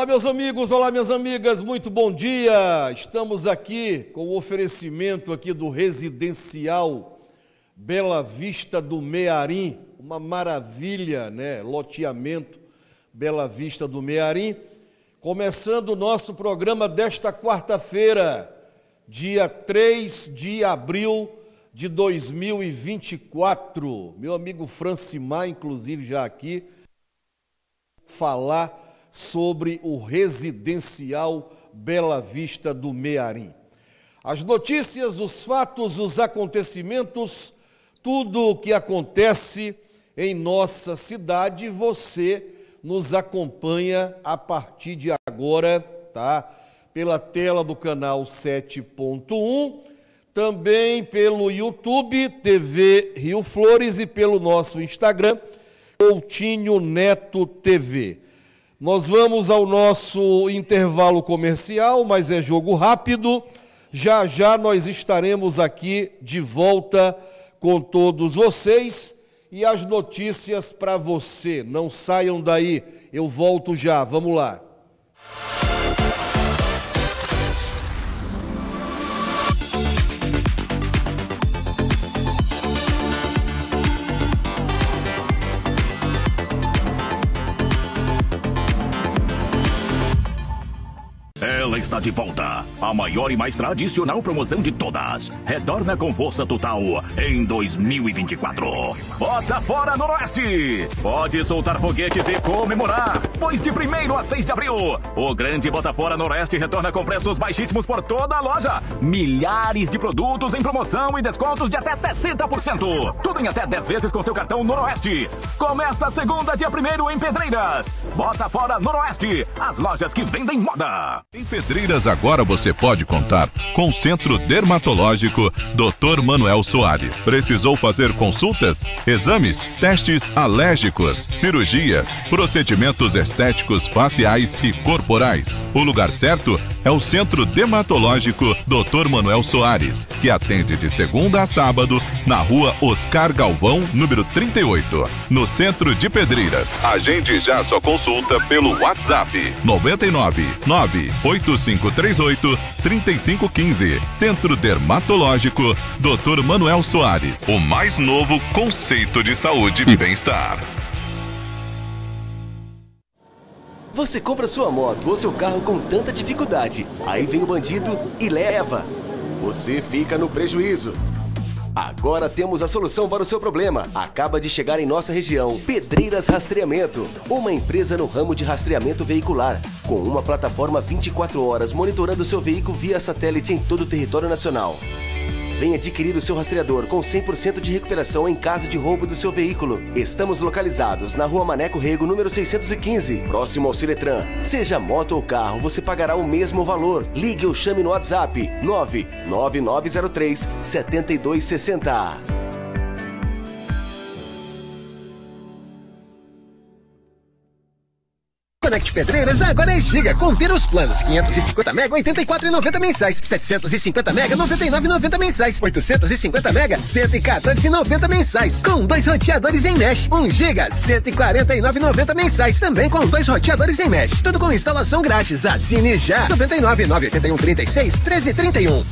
Olá, meus amigos, olá, minhas amigas, muito bom dia. Estamos aqui com o oferecimento aqui do residencial Bela Vista do Mearim, uma maravilha, né? Loteamento Bela Vista do Mearim. Começando o nosso programa desta quarta-feira, dia 3 de abril de 2024. Meu amigo Francimar, inclusive, já aqui, falar sobre o residencial Bela Vista do Mearim. As notícias, os fatos, os acontecimentos, tudo o que acontece em nossa cidade, você nos acompanha a partir de agora, tá? Pela tela do canal 7.1, também pelo YouTube TV Rio Flores e pelo nosso Instagram Coutinho Neto TV. Nós vamos ao nosso intervalo comercial, mas é jogo rápido. Já já nós estaremos aqui de volta com todos vocês e as notícias para você. Não saiam daí, eu volto já. Vamos lá. De volta. A maior e mais tradicional promoção de todas. Retorna com força total em 2024. Bota fora Noroeste! Pode soltar foguetes e comemorar, pois de 1 a 6 de abril, o grande Bota fora Noroeste retorna com preços baixíssimos por toda a loja. Milhares de produtos em promoção e descontos de até 60%. Tudo em até 10 vezes com seu cartão Noroeste. Começa a segunda, dia 1 em Pedreiras. Bota fora Noroeste, as lojas que vendem moda. Em Pedreiras agora você pode contar com o Centro Dermatológico Dr. Manuel Soares. Precisou fazer consultas, exames, testes alérgicos, cirurgias, procedimentos estéticos faciais e corporais. O lugar certo é o Centro Dermatológico Dr. Manuel Soares, que atende de segunda a sábado na rua Oscar Galvão, número 38, no centro de Pedreiras. Agende já sua consulta pelo WhatsApp 99 9 8538 3515. Centro Dermatológico Dr. Manuel Soares. O mais novo conceito de saúde e bem-estar. Você compra sua moto ou seu carro com tanta dificuldade. Aí vem o bandido e leva. Você fica no prejuízo. Agora temos a solução para o seu problema. Acaba de chegar em nossa região Pedreiras Rastreamento, uma empresa no ramo de rastreamento veicular, com uma plataforma 24 horas monitorando seu veículo via satélite em todo o território nacional. Vem adquirir o seu rastreador com 100% de recuperação em caso de roubo do seu veículo. Estamos localizados na Rua Maneco Rego, número 615, próximo ao Ciletran. Seja moto ou carro, você pagará o mesmo valor. Ligue ou chame no WhatsApp 99903 7260. Connect Pedreiras agora é Giga. Confira os planos: 550 mega, 84,90 mensais. 750 mega, 99,90 mensais. 850 mega, 114,90 mensais. Com dois roteadores em mesh. 1 giga, 149,90 mensais. Também com dois roteadores em mesh. Tudo com instalação grátis. Assine já. 99 981 36 1331.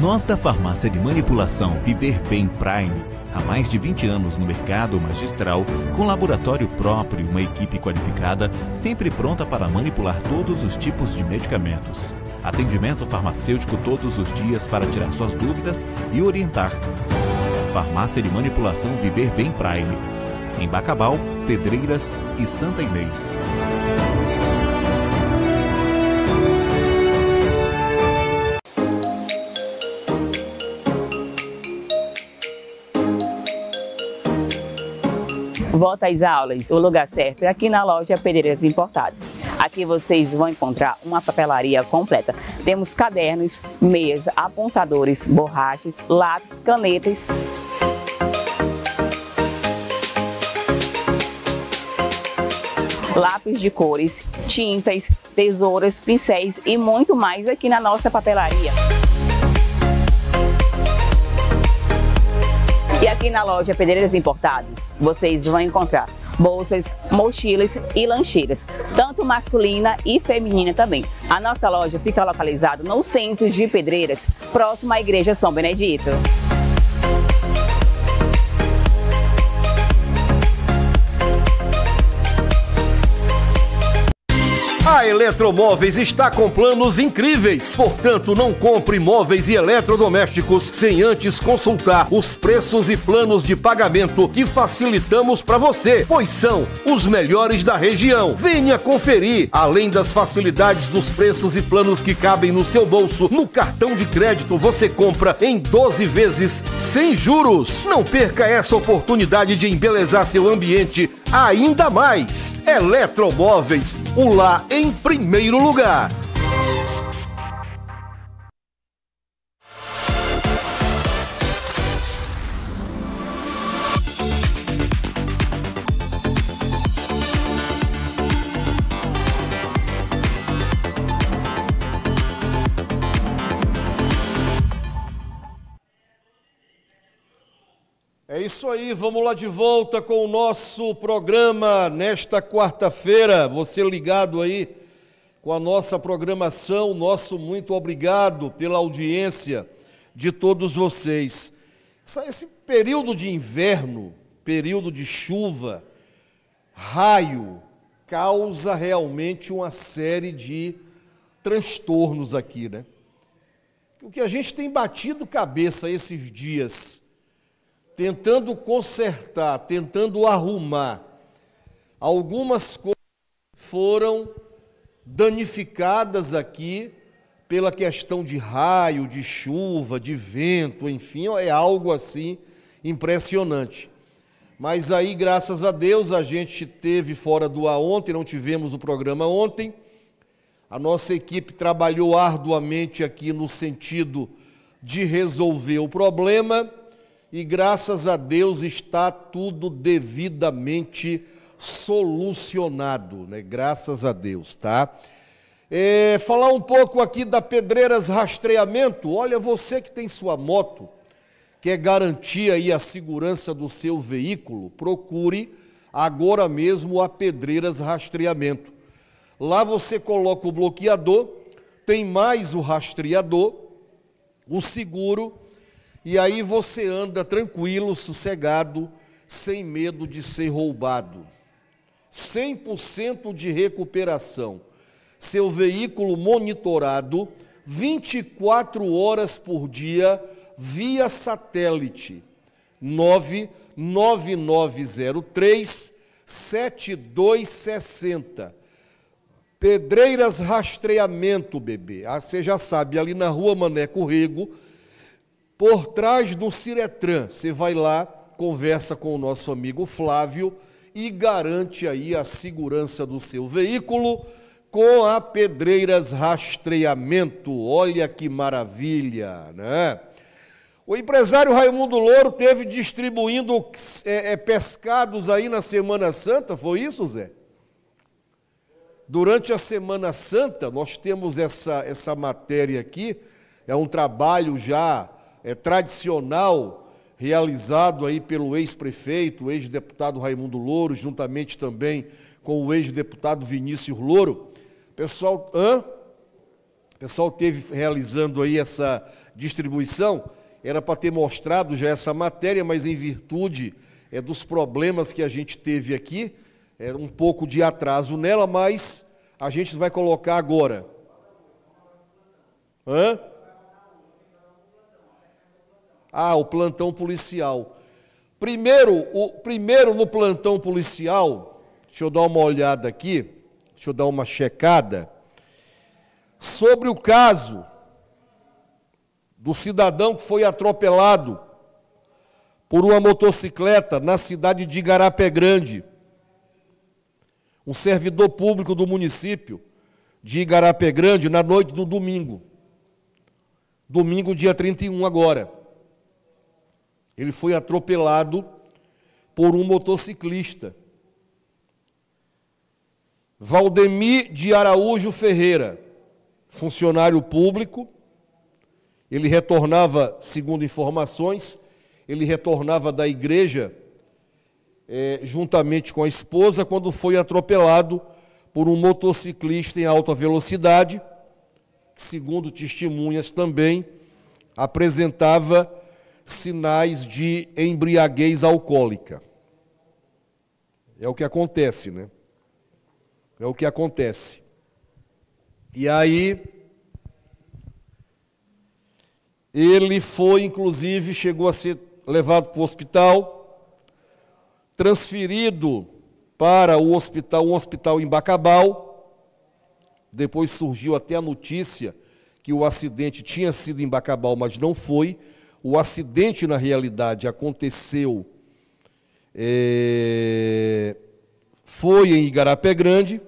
Nós da farmácia de manipulação Viver Bem Prime há mais de 20 anos no mercado magistral, com laboratório próprio e uma equipe qualificada, sempre pronta para manipular todos os tipos de medicamentos. Atendimento farmacêutico todos os dias para tirar suas dúvidas e orientar. Farmácia de Manipulação Viver Bem Prime. Em Bacabal, Pedreiras e Santa Inês. Volta às aulas, o lugar certo é aqui na loja Pedreiras Importados. Aqui vocês vão encontrar uma papelaria completa. Temos cadernos, meias, apontadores, borrachas, lápis, canetas. Lápis de cores, tintas, tesouras, pincéis e muito mais aqui na nossa papelaria. E aqui na loja Pedreiras Importados, vocês vão encontrar bolsas, mochilas e lancheiras, tanto masculina e feminina também. A nossa loja fica localizada no centro de Pedreiras, próximo à Igreja São Benedito. Eletromóveis está com planos incríveis. Portanto, não compre móveis e eletrodomésticos sem antes consultar os preços e planos de pagamento que facilitamos para você, pois são os melhores da região. Venha conferir. Além das facilidades dos preços e planos que cabem no seu bolso, no cartão de crédito você compra em 12 vezes sem juros. Não perca essa oportunidade de embelezar seu ambiente ainda mais. Eletromóveis, o lá em primeiro lugar. É isso aí, vamos lá de volta com o nosso programa nesta quarta-feira. Você ligado aí com a nossa programação, nosso muito obrigado pela audiência de todos vocês. Esse período de inverno, período de chuva, raio, causa realmente uma série de transtornos aqui, né? O que a gente tem batido cabeça esses dias tentando consertar, tentando arrumar. Algumas coisas foram danificadas aqui pela questão de raio, de chuva, de vento, enfim, é algo assim impressionante. Mas aí, graças a Deus, a gente teve fora do ar ontem, não tivemos o programa ontem. A nossa equipe trabalhou arduamente aqui no sentido de resolver o problema e graças a Deus está tudo devidamente solucionado, né? Graças a Deus, tá? É, falar um pouco aqui da Pedreiras Rastreamento. Olha, você que tem sua moto, quer garantir aí a segurança do seu veículo, procure agora mesmo a Pedreiras Rastreamento. Lá você coloca o bloqueador, tem mais o rastreador, o seguro e aí você anda tranquilo, sossegado, sem medo de ser roubado. 100% de recuperação. Seu veículo monitorado 24 horas por dia via satélite. 99903 7260. Pedreiras Rastreamento, bebê. Ah, você já sabe, ali na rua Maneco Rego, por trás do Ciretran. Você vai lá, conversa com o nosso amigo Flávio e garante aí a segurança do seu veículo com a Pedreiras Rastreamento. Olha que maravilha, né? O empresário Raimundo Louro teve distribuindo é, é, pescados aí na Semana Santa, foi isso, Zé? Durante a Semana Santa, nós temos essa, essa matéria aqui, é um trabalho já é, tradicional realizado aí pelo ex-prefeito, ex-deputado Raimundo Louro, juntamente também com o ex-deputado Vinícius Louro. Pessoal, hã? pessoal teve realizando aí essa distribuição, era para ter mostrado já essa matéria, mas em virtude é, dos problemas que a gente teve aqui, é, um pouco de atraso nela, mas a gente vai colocar agora. Hã? Ah, o plantão policial. Primeiro, o, primeiro no plantão policial, deixa eu dar uma olhada aqui, deixa eu dar uma checada, sobre o caso do cidadão que foi atropelado por uma motocicleta na cidade de Igarapé Grande. Um servidor público do município de Igarapé Grande na noite do domingo. Domingo, dia 31 agora. Ele foi atropelado por um motociclista. Valdemir de Araújo Ferreira, funcionário público, ele retornava, segundo informações, ele retornava da igreja é, juntamente com a esposa, quando foi atropelado por um motociclista em alta velocidade, segundo testemunhas também, apresentava sinais de embriaguez alcoólica. É o que acontece, né? É o que acontece. E aí, ele foi, inclusive, chegou a ser levado para o hospital, transferido para o hospital, um hospital em Bacabal. Depois surgiu até a notícia que o acidente tinha sido em Bacabal, mas não foi. O acidente, na realidade, aconteceu é, foi em Igarapé Grande,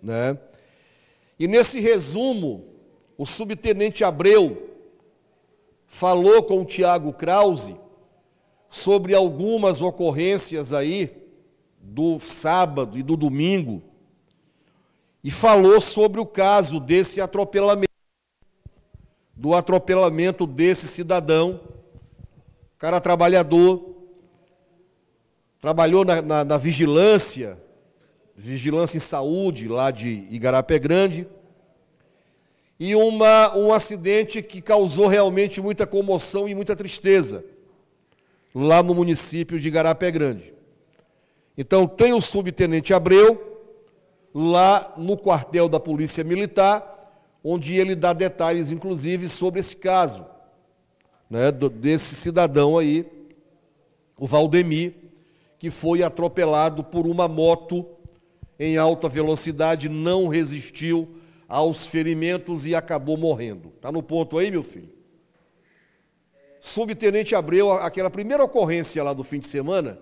né? E nesse resumo, o subtenente Abreu falou com o Tiago Krause sobre algumas ocorrências aí do sábado e do domingo e falou sobre o caso desse atropelamento, do atropelamento desse cidadão, cara trabalhador, trabalhou na, na, na vigilância, vigilância em saúde lá de Igarapé Grande, e uma, um acidente que causou realmente muita comoção e muita tristeza lá no município de Igarapé Grande. Então tem o subtenente Abreu lá no quartel da Polícia Militar, onde ele dá detalhes, inclusive, sobre esse caso, né, desse cidadão aí, o Valdemir, que foi atropelado por uma moto em alta velocidade, não resistiu aos ferimentos e acabou morrendo. Está no ponto aí, meu filho? Subtenente Abreu, aquela primeira ocorrência lá do fim de semana.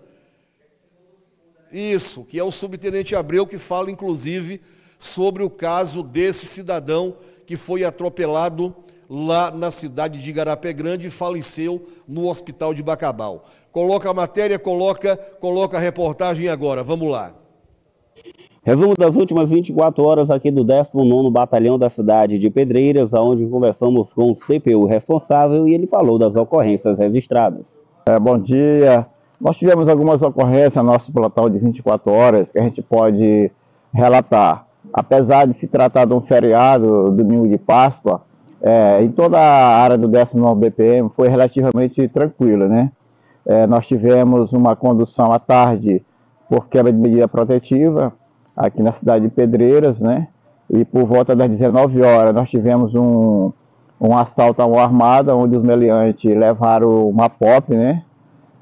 Isso, que é o subtenente Abreu que fala, inclusive, sobre o caso desse cidadão que foi atropelado lá na cidade de Igarapé Grande e faleceu no hospital de Bacabal. Coloca a matéria, coloca, coloca a reportagem agora. Vamos lá. Resumo das últimas 24 horas aqui do 19º Batalhão da cidade de Pedreiras, onde conversamos com o CPU responsável e ele falou das ocorrências registradas. É, bom dia. Nós tivemos algumas ocorrências no nosso plantão de 24 horas que a gente pode relatar. Apesar de se tratar de um feriado, domingo de Páscoa, é, em toda a área do 19 BPM foi relativamente tranquila, né? É, nós tivemos uma condução à tarde por quebra de medida protetiva, aqui na cidade de Pedreiras, né? E por volta das 19 horas nós tivemos um, um assalto a uma armada, onde os meliantes levaram uma pop, né?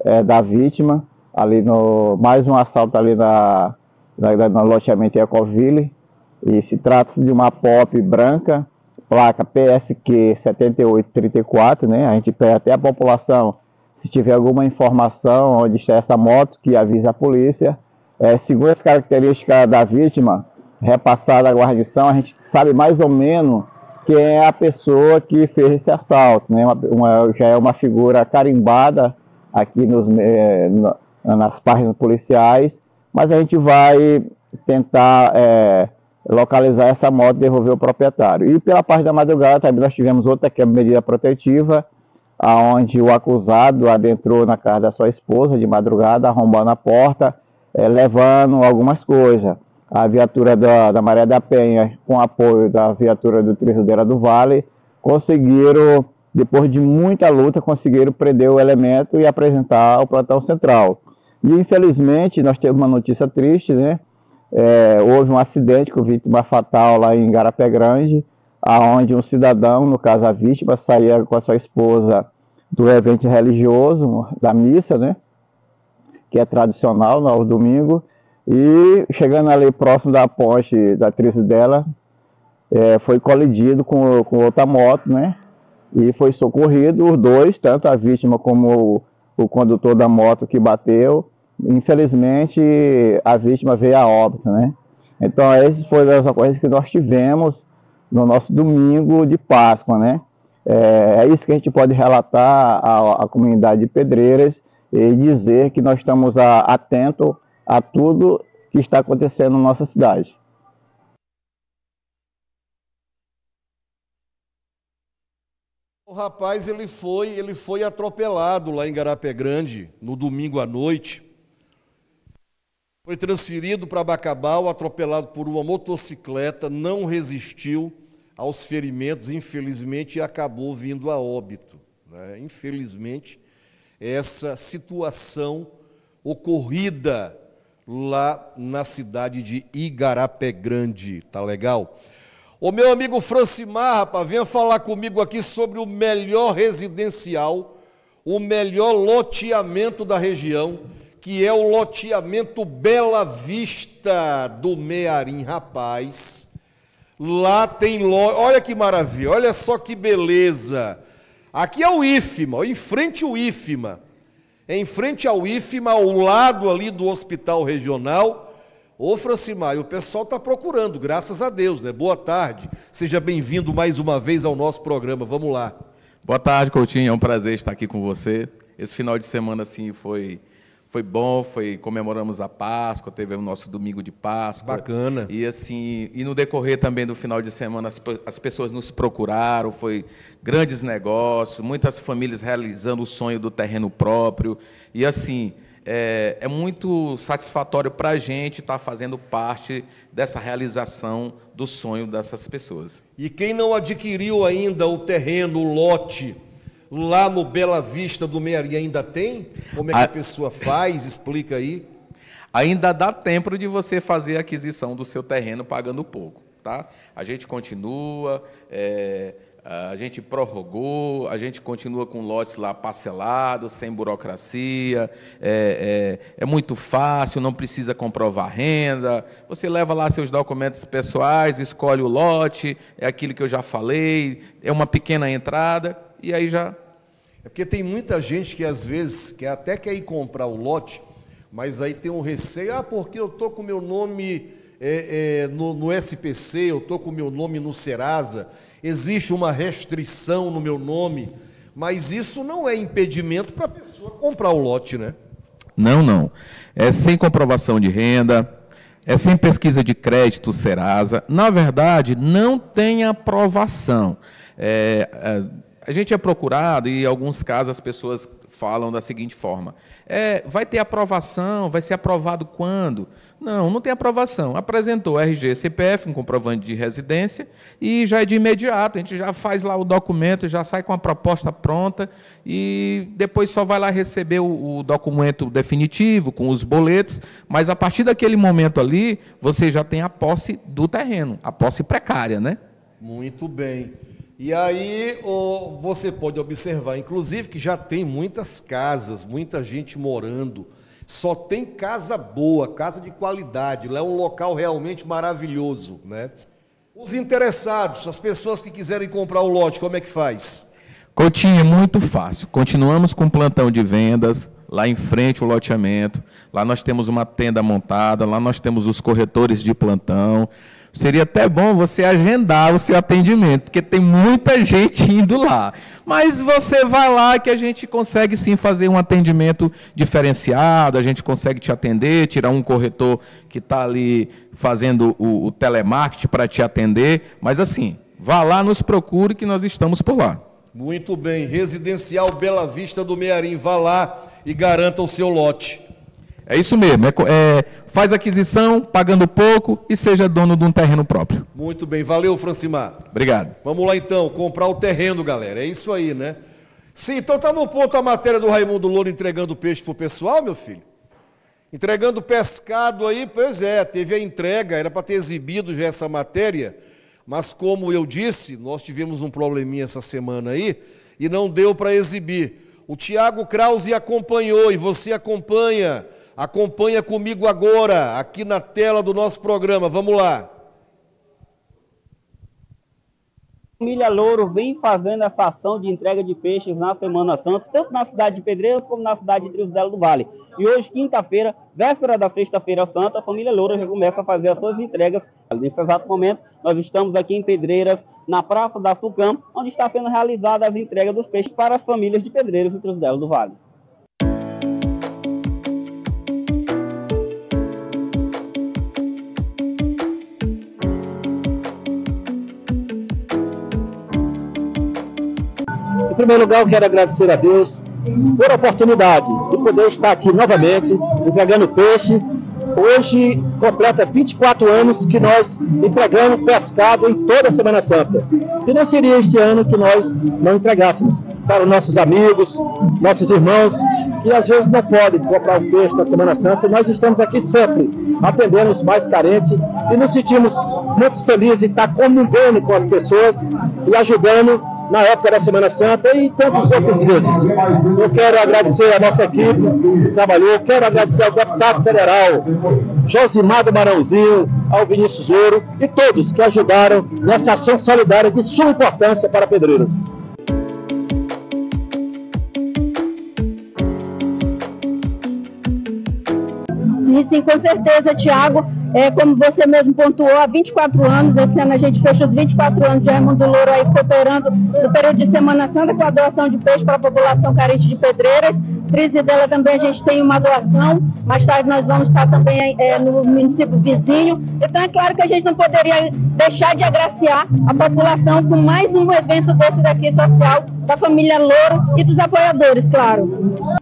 É, da vítima, ali no. Mais um assalto ali na, na, no loteamento Ecoville. E se trata de uma pop branca, placa PSQ 7834, né? A gente pede até a população, se tiver alguma informação onde está essa moto, que avisa a polícia é, segundo as características da vítima, repassada à guarnição, a gente sabe mais ou menos quem é a pessoa que fez esse assalto. Né? Uma, uma, já é uma figura carimbada aqui nos, é, nas páginas policiais, mas a gente vai tentar é, localizar essa moto e devolver o proprietário. E pela parte da madrugada também nós tivemos outra que é medida protetiva, aonde o acusado adentrou na casa da sua esposa de madrugada, arrombando a porta, é, levando algumas coisas. A viatura da, da Maré da Penha, com apoio da viatura do Trisadeira do Vale, conseguiram, depois de muita luta, conseguiram prender o elemento e apresentar ao plantão central. E infelizmente nós temos uma notícia triste, né? É, houve um acidente com vítima fatal lá em Garapé Grande, aonde um cidadão, no caso a vítima, saía com a sua esposa do evento religioso, da missa, né? que é tradicional no domingo, e chegando ali próximo da ponte da atriz dela, é, foi colidido com, com outra moto, né? E foi socorrido os dois, tanto a vítima como o, o condutor da moto que bateu. Infelizmente, a vítima veio a óbito, né? Então, essas foram as ocorrências que nós tivemos no nosso domingo de Páscoa, né? É, é isso que a gente pode relatar à, à comunidade de Pedreiras e dizer que nós estamos atentos a tudo que está acontecendo na nossa cidade. O rapaz ele foi, ele foi atropelado lá em Garapé Grande no domingo à noite. Foi transferido para Bacabal, atropelado por uma motocicleta, não resistiu aos ferimentos, infelizmente, e acabou vindo a óbito. Né? Infelizmente, essa situação ocorrida lá na cidade de Igarapé Grande, tá legal? O meu amigo Francimar, rapaz, venha falar comigo aqui sobre o melhor residencial, o melhor loteamento da região que é o loteamento Bela Vista do Mearim, rapaz. Lá tem loja, olha que maravilha, olha só que beleza. Aqui é o IFMA, em frente ao IFMA. Em frente ao IFMA, ao lado ali do Hospital Regional. Ô Francimar, o pessoal está procurando, graças a Deus, né? Boa tarde, seja bem-vindo mais uma vez ao nosso programa, vamos lá. Boa tarde, Coutinho, é um prazer estar aqui com você. Esse final de semana, assim, foi foi bom, foi comemoramos a Páscoa, teve o nosso domingo de Páscoa. Bacana. E assim, e no decorrer também do final de semana as, as pessoas nos procuraram, foi grandes negócios, muitas famílias realizando o sonho do terreno próprio. E assim, é, é muito satisfatório para a gente estar tá fazendo parte dessa realização do sonho dessas pessoas. E quem não adquiriu ainda o terreno, o lote, Lá no Bela Vista do Mearim ainda tem? Como é que a, a pessoa faz? Explica aí. Ainda dá tempo de você fazer a aquisição do seu terreno pagando pouco. Tá? A gente continua, é, a gente prorrogou, a gente continua com lotes lá parcelados, sem burocracia, é, é, é, muito fácil, não precisa comprovar renda. Você leva lá seus documentos pessoais, escolhe o lote, é aquilo que eu já falei, é uma pequena entrada, e aí já é porque tem muita gente que às vezes quer até quer ir comprar o lote, mas aí tem um receio, ah, porque eu estou com meu nome é, é, no, no, SPC, eu estou com meu nome no Serasa, existe uma restrição no meu nome, mas isso não é impedimento para a pessoa comprar o lote, né? Não, não. É sem comprovação de renda, é sem pesquisa de crédito Serasa. Na verdade, não tem aprovação. É, é a gente é procurado e em alguns casos as pessoas falam da seguinte forma: é, vai ter aprovação, vai ser aprovado quando? Não, não tem aprovação. Apresentou RG, CPF, um comprovante de residência, e já é de imediato. A gente já faz lá o documento, já sai com a proposta pronta, e depois só vai lá receber o, o documento definitivo, com os boletos, mas a partir daquele momento ali, você já tem a posse do terreno, a posse precária, né? Muito bem. E aí você pode observar, inclusive, que já tem muitas casas, muita gente morando. Só tem casa boa, casa de qualidade. Lá é um local realmente maravilhoso, né? Os interessados, as pessoas que quiserem comprar o lote, como é que faz? Coutinho, muito fácil. Continuamos com plantão de vendas, lá em frente o loteamento. Lá nós temos uma tenda montada, lá nós temos os corretores de plantão. Seria até bom você agendar o seu atendimento, porque tem muita gente indo lá. Mas você vai lá que a gente consegue sim fazer um atendimento diferenciado, a gente consegue te atender, tirar um corretor que está ali fazendo o, o telemarketing para te atender. Mas assim, vá lá, nos procure que nós estamos por lá. Muito bem. Residencial Bela Vista do Mearim. Vá lá e garanta o seu lote. É isso mesmo. É, é, faz aquisição, pagando pouco e seja dono de um terreno próprio. Muito bem. Valeu, Francimar. Obrigado. Vamos lá então, comprar o terreno, galera. É isso aí, né? Sim, então tá no ponto a matéria do Raimundo Louro entregando peixe pro pessoal, meu filho? Entregando pescado aí, pois é, teve a entrega, era para ter exibido já essa matéria, mas como eu disse, nós tivemos um probleminha essa semana aí e não deu para exibir. O Tiago Krause acompanhou e você acompanha Acompanha comigo agora, aqui na tela do nosso programa. Vamos lá. Família Louro vem fazendo essa ação de entrega de peixes na Semana Santa, tanto na cidade de Pedreiros como na cidade de Trisdelo do Vale. E hoje, quinta-feira, véspera da Sexta-feira Santa, a família Louro já começa a fazer as suas entregas. Nesse exato momento, nós estamos aqui em Pedreiras, na Praça da Sucam, onde está sendo realizada as entregas dos peixes para as famílias de Pedreiros e Trisdelo do Vale. Em primeiro lugar, eu quero agradecer a Deus por a oportunidade de poder estar aqui novamente entregando peixe hoje completa 24 anos que nós entregamos pescado em toda a Semana Santa. E não seria este ano que nós não entregássemos para os nossos amigos, nossos irmãos, que às vezes não podem comprar o peixe da Semana Santa. Nós estamos aqui sempre atendendo os mais carentes e nos sentimos muito felizes em estar comungando com as pessoas e ajudando na época da Semana Santa e tantas outras vezes. Eu quero agradecer a nossa equipe que trabalhou, quero agradecer ao deputado federal Josimar do Marãozinho, ao Vinícius Ouro e todos que ajudaram nessa ação solidária de suma importância para Pedreiras. Sim, com certeza, Tiago. É, como você mesmo pontuou, há 24 anos, esse ano a gente fecha os 24 anos de Raimundo Louro aí cooperando no período de Semana Santa com a doação de peixe para a população carente de Pedreiras. dela também a gente tem uma doação, mais tarde nós vamos estar também é, no município vizinho. Então é claro que a gente não poderia deixar de agraciar a população com mais um evento desse daqui social da família Louro e dos apoiadores, claro.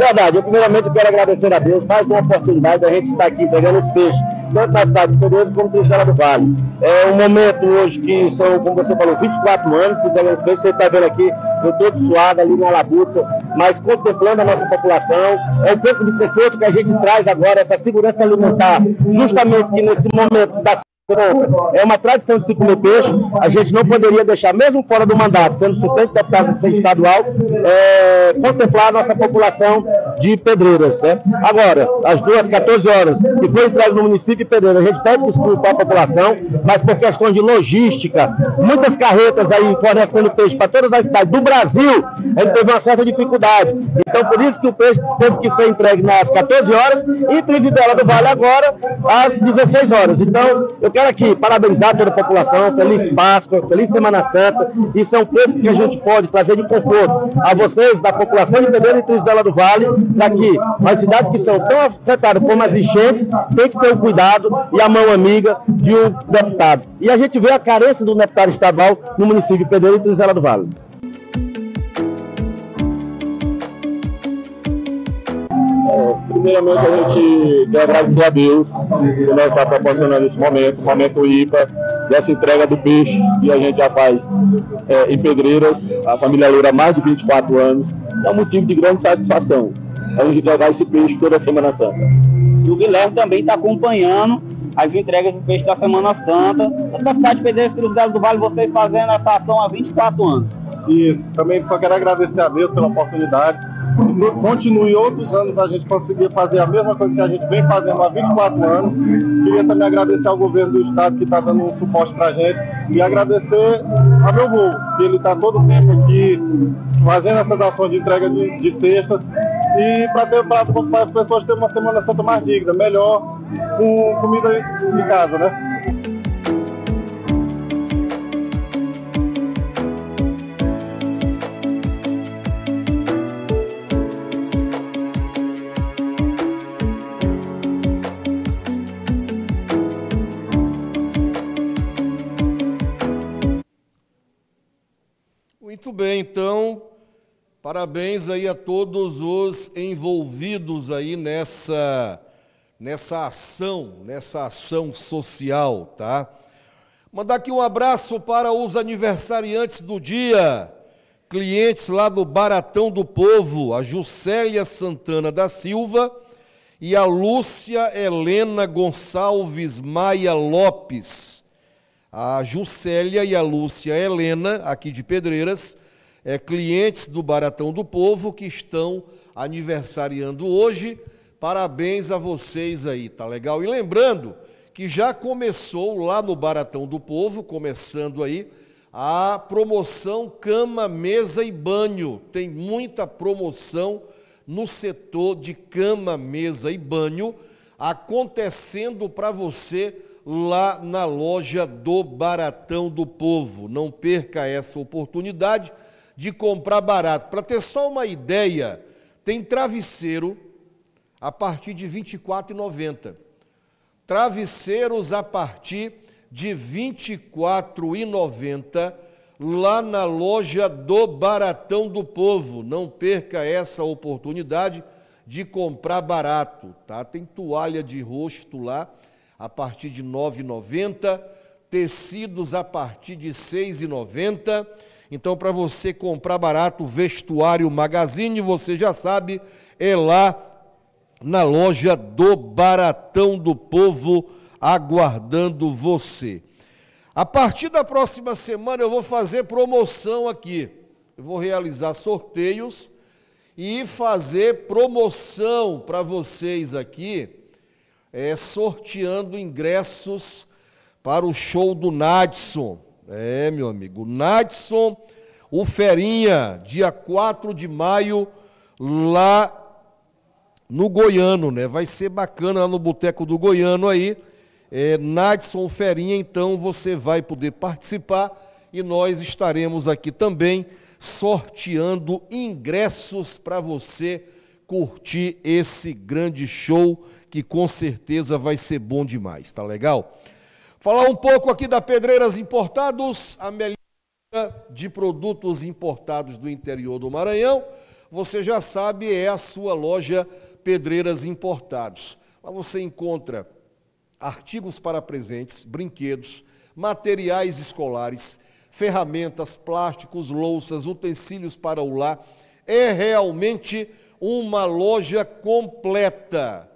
Verdade, eu primeiramente quero agradecer a Deus mais uma oportunidade da gente estar aqui entregando esse peixe, tanto na cidade de Pedroso como Tristela do Vale. É um momento hoje que são, como você falou, 24 anos entregando esse peixe, você está vendo aqui, eu todo suado ali na labuta, mas contemplando a nossa população, é um pouco de conforto que a gente traz agora, essa segurança alimentar, justamente que nesse momento da é uma tradição de se comer peixe, a gente não poderia deixar, mesmo fora do mandato, sendo suplente deputado estadual, é, contemplar a nossa população de Pedreiras. Né? Agora, às duas 14 horas, que foi entregue no município de Pedreiras, a gente pede desculpa à população, mas por questão de logística, muitas carretas aí fornecendo peixe para todas as cidades do Brasil, a gente teve uma certa dificuldade. Então, por isso que o peixe teve que ser entregue nas 14 horas e Trividela do Vale agora às 16 horas. Então, eu quero quero aqui parabenizar toda a população, feliz Páscoa, feliz Semana Santa. Isso é um pouco que a gente pode trazer de conforto a vocês, da população de Pedreira e Trisdela do Vale, daqui, as cidades que são tão afetadas como as enchentes, tem que ter o cuidado e a mão amiga de um deputado. E a gente vê a carência do deputado estadual no município de Pedreira e Trisdela do Vale. Primeiramente, a gente quer agradecer a Deus por nós estar proporcionando esse momento, momento IPA, dessa entrega do peixe que a gente já faz é, em Pedreiras, a família Loura há mais de 24 anos. É um motivo de grande satisfação a gente entregar esse peixe toda Semana Santa. E o Guilherme também está acompanhando as entregas de peixe da Semana Santa, da cidade de Pedreiras Cruzeiro do Vale, vocês fazendo essa ação há 24 anos. Isso, também só quero agradecer a Deus pela oportunidade continue outros anos a gente conseguir fazer a mesma coisa que a gente vem fazendo há 24 anos. Queria também agradecer ao governo do estado que está dando um suporte para a gente e agradecer a meu avô, que ele está todo tempo aqui fazendo essas ações de entrega de, de cestas e para as pessoas terem uma Semana Santa mais digna, melhor, com comida de casa, né? Muito bem, então, parabéns aí a todos os envolvidos aí nessa nessa ação, nessa ação social, tá? Mandar aqui um abraço para os aniversariantes do dia, clientes lá do Baratão do Povo, a Juscelia Santana da Silva e a Lúcia Helena Gonçalves Maia Lopes a Juscelia e a Lúcia Helena, aqui de Pedreiras, é, clientes do Baratão do Povo, que estão aniversariando hoje. Parabéns a vocês aí, tá legal? E lembrando que já começou lá no Baratão do Povo, começando aí, a promoção cama, mesa e banho. Tem muita promoção no setor de cama, mesa e banho acontecendo para você lá na loja do Baratão do Povo. Não perca essa oportunidade de comprar barato. Para ter só uma ideia, tem travesseiro a partir de R$ 24,90. Travesseiros a partir de R$ 24,90 lá na loja do Baratão do Povo. Não perca essa oportunidade de comprar barato, tá? Tem toalha de rosto lá a partir de R$ 9,90, tecidos a partir de R$ 6,90. Então, para você comprar barato, vestuário Magazine, você já sabe, é lá na loja do Baratão do Povo, aguardando você. A partir da próxima semana eu vou fazer promoção aqui. Eu vou realizar sorteios e fazer promoção para vocês aqui, é, sorteando ingressos para o show do Nadson. É, meu amigo, Nadson, o Ferinha, dia 4 de maio, lá no Goiano, né? Vai ser bacana lá no Boteco do Goiano aí. É, Nadson Ferinha, então você vai poder participar e nós estaremos aqui também sorteando ingressos para você curtir esse grande show que com certeza vai ser bom demais, tá legal? Falar um pouco aqui da Pedreiras Importados, a melhor de produtos importados do interior do Maranhão. Você já sabe, é a sua loja Pedreiras Importados. Lá você encontra artigos para presentes, brinquedos, materiais escolares, ferramentas, plásticos, louças, utensílios para o lar. É realmente uma loja completa.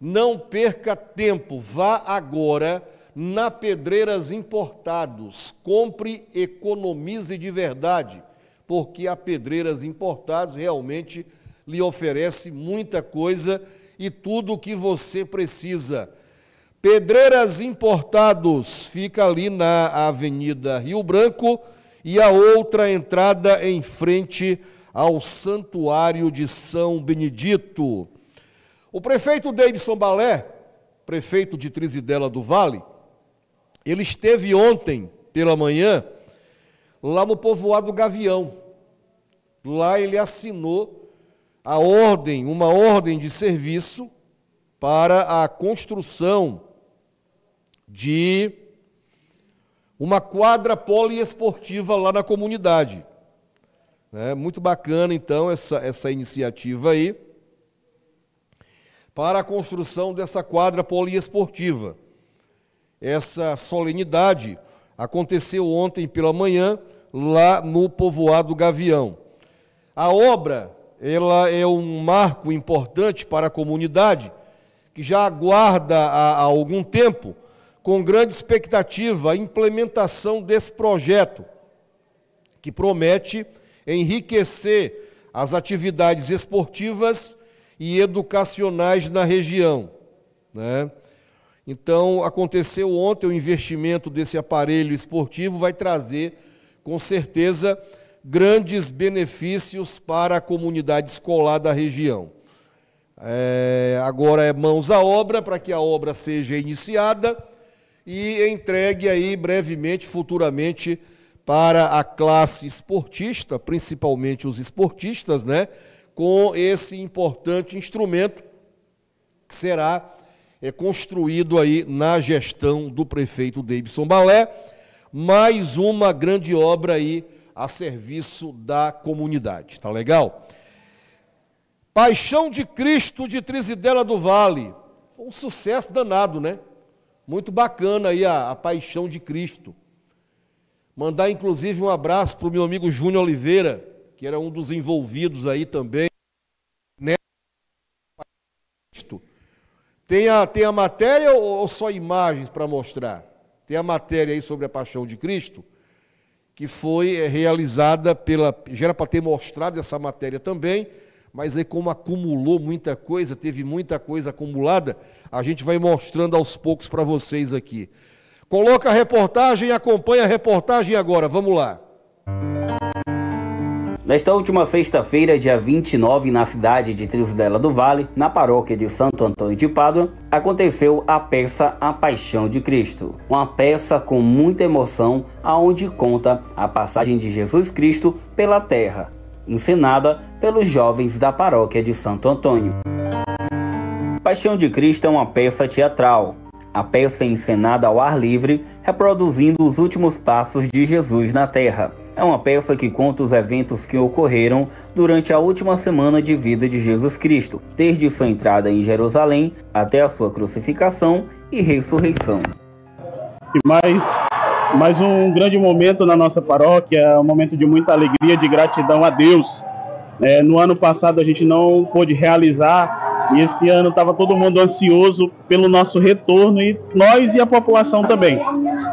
Não perca tempo, vá agora na Pedreiras Importados. Compre, economize de verdade, porque a Pedreiras Importados realmente lhe oferece muita coisa e tudo o que você precisa Pedreiras Importados fica ali na Avenida Rio Branco e a outra entrada em frente ao Santuário de São Benedito. O prefeito Davidson Balé, prefeito de Trizidela do Vale, ele esteve ontem pela manhã lá no povoado Gavião. Lá ele assinou a ordem, uma ordem de serviço para a construção de uma quadra poliesportiva lá na comunidade. É muito bacana, então, essa, essa iniciativa aí para a construção dessa quadra poliesportiva. Essa solenidade aconteceu ontem pela manhã lá no povoado Gavião. A obra, ela é um marco importante para a comunidade que já aguarda há, há algum tempo com grande expectativa a implementação desse projeto, que promete enriquecer as atividades esportivas e educacionais na região. Né? Então, aconteceu ontem o investimento desse aparelho esportivo, vai trazer, com certeza, grandes benefícios para a comunidade escolar da região. É, agora é mãos à obra para que a obra seja iniciada e entregue aí brevemente, futuramente, para a classe esportista, principalmente os esportistas, né, com esse importante instrumento que será é, construído aí na gestão do prefeito Davidson Balé, mais uma grande obra aí a serviço da comunidade, tá legal? Paixão de Cristo de Trizidela do Vale, um sucesso danado, né? Muito bacana aí a, a paixão de Cristo. Mandar inclusive um abraço para o meu amigo Júnior Oliveira, que era um dos envolvidos aí também. Tem a, tem a matéria ou só imagens para mostrar? Tem a matéria aí sobre a paixão de Cristo, que foi é, realizada pela. Já era para ter mostrado essa matéria também, mas aí, como acumulou muita coisa, teve muita coisa acumulada, a gente vai mostrando aos poucos para vocês aqui. Coloca a reportagem, acompanha a reportagem agora, vamos lá. Nesta última sexta-feira, dia 29, na cidade de Trisdela do Vale, na paróquia de Santo Antônio de Pádua, aconteceu a peça A Paixão de Cristo. Uma peça com muita emoção, aonde conta a passagem de Jesus Cristo pela terra, encenada pelos jovens da paróquia de Santo Antônio. Paixão de Cristo é uma peça teatral, A peça é encenada ao ar livre, reproduzindo os últimos passos de Jesus na Terra. É uma peça que conta os eventos que ocorreram durante a última semana de vida de Jesus Cristo, desde sua entrada em Jerusalém até a sua crucificação e ressurreição. E mais, mais um grande momento na nossa paróquia, um momento de muita alegria, de gratidão a Deus. É, no ano passado a gente não pôde realizar e esse ano estava todo mundo ansioso pelo nosso retorno e nós e a população também.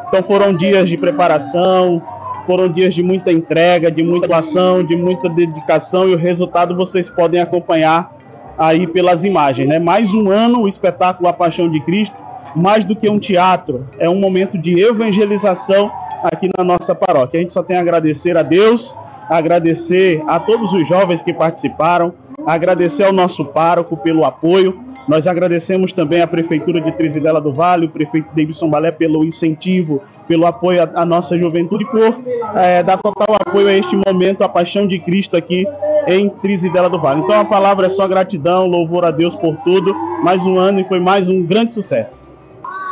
Então foram dias de preparação, foram dias de muita entrega, de muita doação, de muita dedicação e o resultado vocês podem acompanhar aí pelas imagens. Né? Mais um ano o espetáculo A Paixão de Cristo, mais do que um teatro, é um momento de evangelização aqui na nossa paróquia. A gente só tem a agradecer a Deus, agradecer a todos os jovens que participaram, agradecer ao nosso pároco pelo apoio nós agradecemos também à Prefeitura de Trizidela do Vale, o prefeito Davidson Balé, pelo incentivo, pelo apoio à, nossa juventude, por é, dar total apoio a este momento, a paixão de Cristo aqui em Trizidela do Vale. Então a palavra é só gratidão, louvor a Deus por tudo. Mais um ano e foi mais um grande sucesso.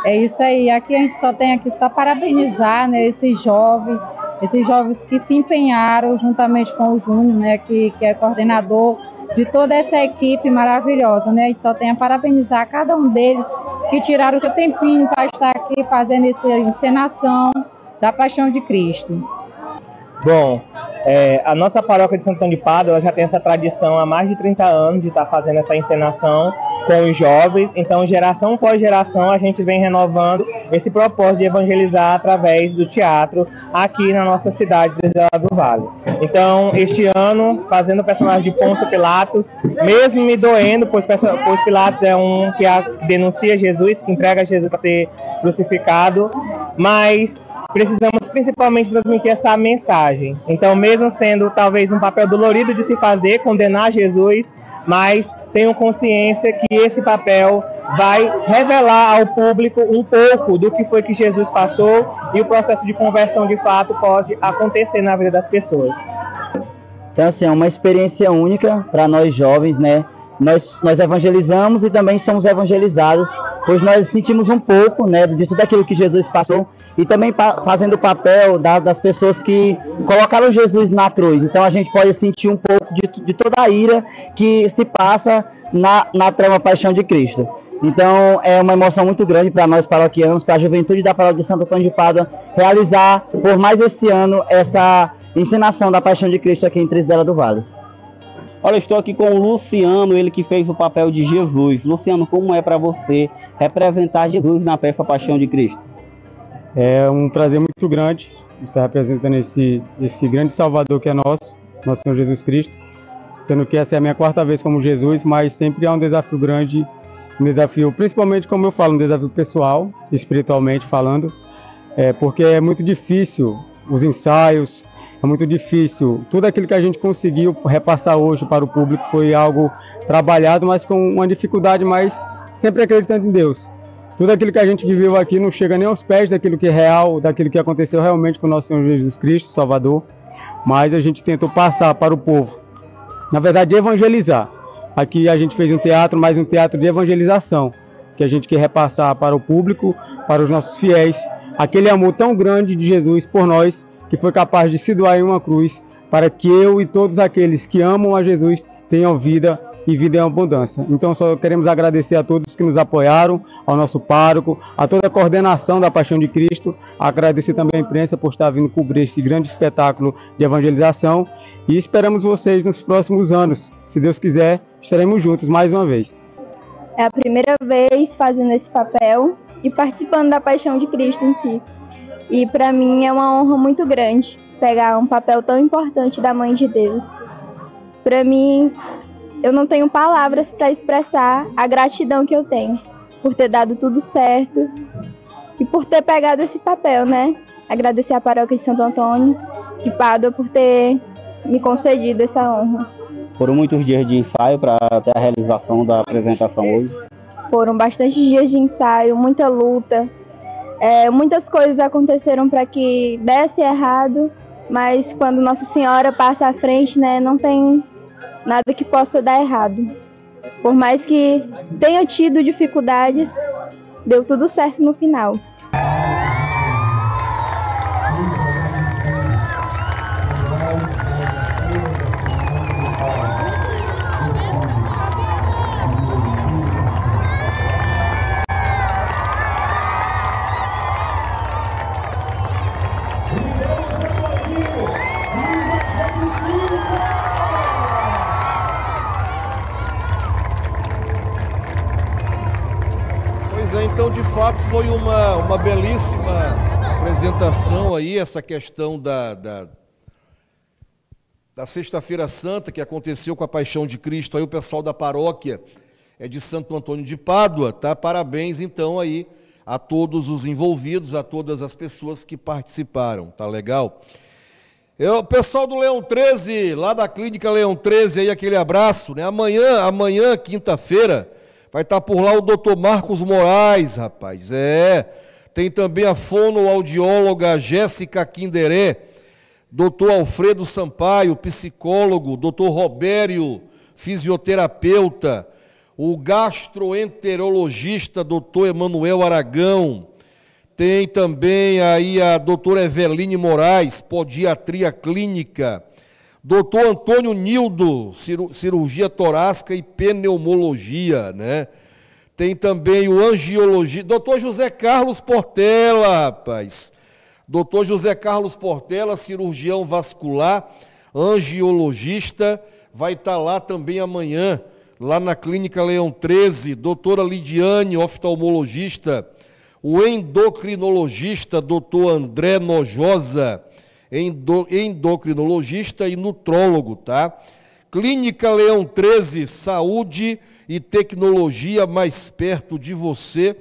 É isso aí. Aqui a gente só tem aqui só parabenizar né, esses jovens, esses jovens que se empenharam juntamente com o Júnior, né, que, que é coordenador de toda essa equipe maravilhosa, né? E só tenho a parabenizar cada um deles que tiraram o seu tempinho para estar aqui fazendo essa encenação da Paixão de Cristo. Bom, é, a nossa paróquia de Santo Antônio de Pádua já tem essa tradição há mais de 30 anos de estar fazendo essa encenação com os jovens. Então, geração após geração, a gente vem renovando esse propósito de evangelizar através do teatro aqui na nossa cidade de do Vale. Então, este ano, fazendo o personagem de Pôncio Pilatos, mesmo me doendo, pois, pois Pilatos é um que denuncia Jesus, que entrega Jesus para ser crucificado, mas precisamos principalmente transmitir essa mensagem. Então, mesmo sendo talvez um papel dolorido de se fazer, condenar Jesus, mas tenho consciência que esse papel vai revelar ao público um pouco do que foi que Jesus passou e o processo de conversão de fato pode acontecer na vida das pessoas. Então, assim, é uma experiência única para nós jovens, né? Nós, nós evangelizamos e também somos evangelizados, pois nós sentimos um pouco né, de tudo aquilo que Jesus passou e também pa fazendo o papel da, das pessoas que colocaram Jesus na cruz. Então a gente pode sentir um pouco de, de toda a ira que se passa na, na trama Paixão de Cristo. Então é uma emoção muito grande para nós paroquianos, para a juventude da paróquia de Santo Antônio de Pádua, realizar por mais esse ano essa encenação da Paixão de Cristo aqui em Trisdela do Vale. Olha, estou aqui com o Luciano, ele que fez o papel de Jesus. Luciano, como é para você representar Jesus na peça Paixão de Cristo? É um prazer muito grande estar representando esse, esse grande Salvador que é nosso, nosso Senhor Jesus Cristo. Sendo que essa é a minha quarta vez como Jesus, mas sempre há um desafio grande, um desafio, principalmente como eu falo, um desafio pessoal, espiritualmente falando, é, porque é muito difícil os ensaios, é muito difícil. Tudo aquilo que a gente conseguiu repassar hoje para o público foi algo trabalhado, mas com uma dificuldade, mas sempre acreditando em Deus. Tudo aquilo que a gente viveu aqui não chega nem aos pés daquilo que é real, daquilo que aconteceu realmente com o nosso Senhor Jesus Cristo, Salvador, mas a gente tentou passar para o povo. Na verdade, evangelizar. Aqui a gente fez um teatro, mais um teatro de evangelização, que a gente quer repassar para o público, para os nossos fiéis, aquele amor tão grande de Jesus por nós que foi capaz de se doar em uma cruz para que eu e todos aqueles que amam a Jesus tenham vida e vida em abundância. Então só queremos agradecer a todos que nos apoiaram, ao nosso pároco, a toda a coordenação da Paixão de Cristo, agradecer também a imprensa por estar vindo cobrir este grande espetáculo de evangelização e esperamos vocês nos próximos anos. Se Deus quiser, estaremos juntos mais uma vez. É a primeira vez fazendo esse papel e participando da Paixão de Cristo em si. E para mim é uma honra muito grande pegar um papel tão importante da Mãe de Deus. Para mim, eu não tenho palavras para expressar a gratidão que eu tenho por ter dado tudo certo e por ter pegado esse papel, né? Agradecer a paróquia de Santo Antônio de Pádua por ter me concedido essa honra. Foram muitos dias de ensaio para ter a realização da apresentação hoje? Foram bastante dias de ensaio, muita luta, é, muitas coisas aconteceram para que desse errado, mas quando Nossa Senhora passa à frente, né, não tem nada que possa dar errado. Por mais que tenha tido dificuldades, deu tudo certo no final. Belíssima apresentação aí, essa questão da, da, da Sexta-feira Santa que aconteceu com a Paixão de Cristo. Aí o pessoal da paróquia é de Santo Antônio de Pádua, tá? Parabéns então aí a todos os envolvidos, a todas as pessoas que participaram, tá legal? Eu, o pessoal do Leão 13, lá da Clínica Leão 13, aí aquele abraço, né? Amanhã, amanhã, quinta-feira, vai estar por lá o doutor Marcos Moraes, rapaz. É. Tem também a fonoaudióloga Jéssica Quinderé, doutor Alfredo Sampaio, psicólogo, doutor Robério, fisioterapeuta, o gastroenterologista doutor Emanuel Aragão, tem também aí a doutora Eveline Moraes, podiatria clínica, doutor Antônio Nildo, ciru- cirurgia torácica e pneumologia, né? Tem também o angiologista, doutor José Carlos Portela, rapaz. Doutor José Carlos Portela, cirurgião vascular, angiologista, vai estar lá também amanhã, lá na Clínica Leão 13. Doutora Lidiane, oftalmologista. O endocrinologista, doutor André Nojosa, endo- endocrinologista e nutrólogo, tá? Clínica Leão 13, saúde e tecnologia mais perto de você,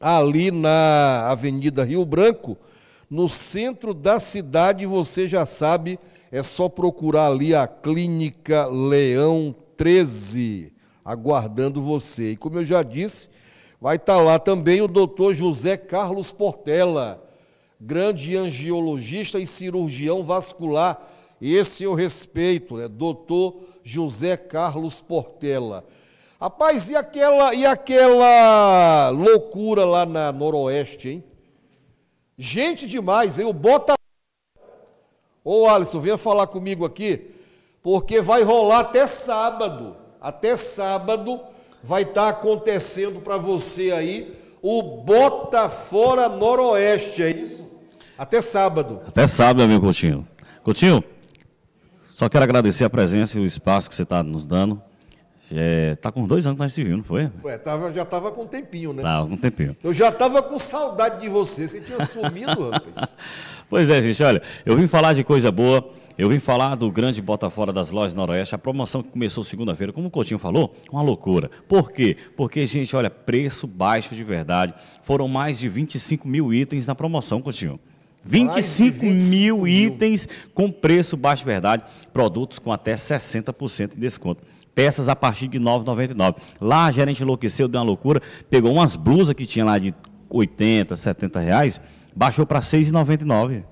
ali na Avenida Rio Branco, no centro da cidade, você já sabe, é só procurar ali a Clínica Leão 13, aguardando você. E como eu já disse, vai estar lá também o doutor José Carlos Portela, grande angiologista e cirurgião vascular. Esse eu respeito, né? Doutor José Carlos Portela. Rapaz, e aquela, e aquela loucura lá na Noroeste, hein? Gente demais, hein? O Bota. Ô Alisson, venha falar comigo aqui, porque vai rolar até sábado. Até sábado vai estar acontecendo para você aí o Bota Fora Noroeste, é isso? Até sábado. Até sábado, meu Coutinho. Coutinho, só quero agradecer a presença e o espaço que você está nos dando. Está com dois anos que nós se vimos, não foi? Ué, tava, já estava com um tempinho, né? Tá, algum tempinho. Eu já estava com saudade de você. Você tinha sumido, rapaz. Pois é, gente, olha, eu vim falar de coisa boa, eu vim falar do grande Bota Fora das Lojas Noroeste, a promoção que começou segunda-feira, como o Coutinho falou, uma loucura. Por quê? Porque, gente, olha, preço baixo de verdade. Foram mais de 25 mil itens na promoção, Coutinho. 25 mil itens com preço baixo de verdade, produtos com até 60% de desconto. Peças a partir de R$ 9,99. Lá a gerente enlouqueceu, deu uma loucura, pegou umas blusas que tinha lá de 80, 70 reais, baixou para R$ 6,99. R$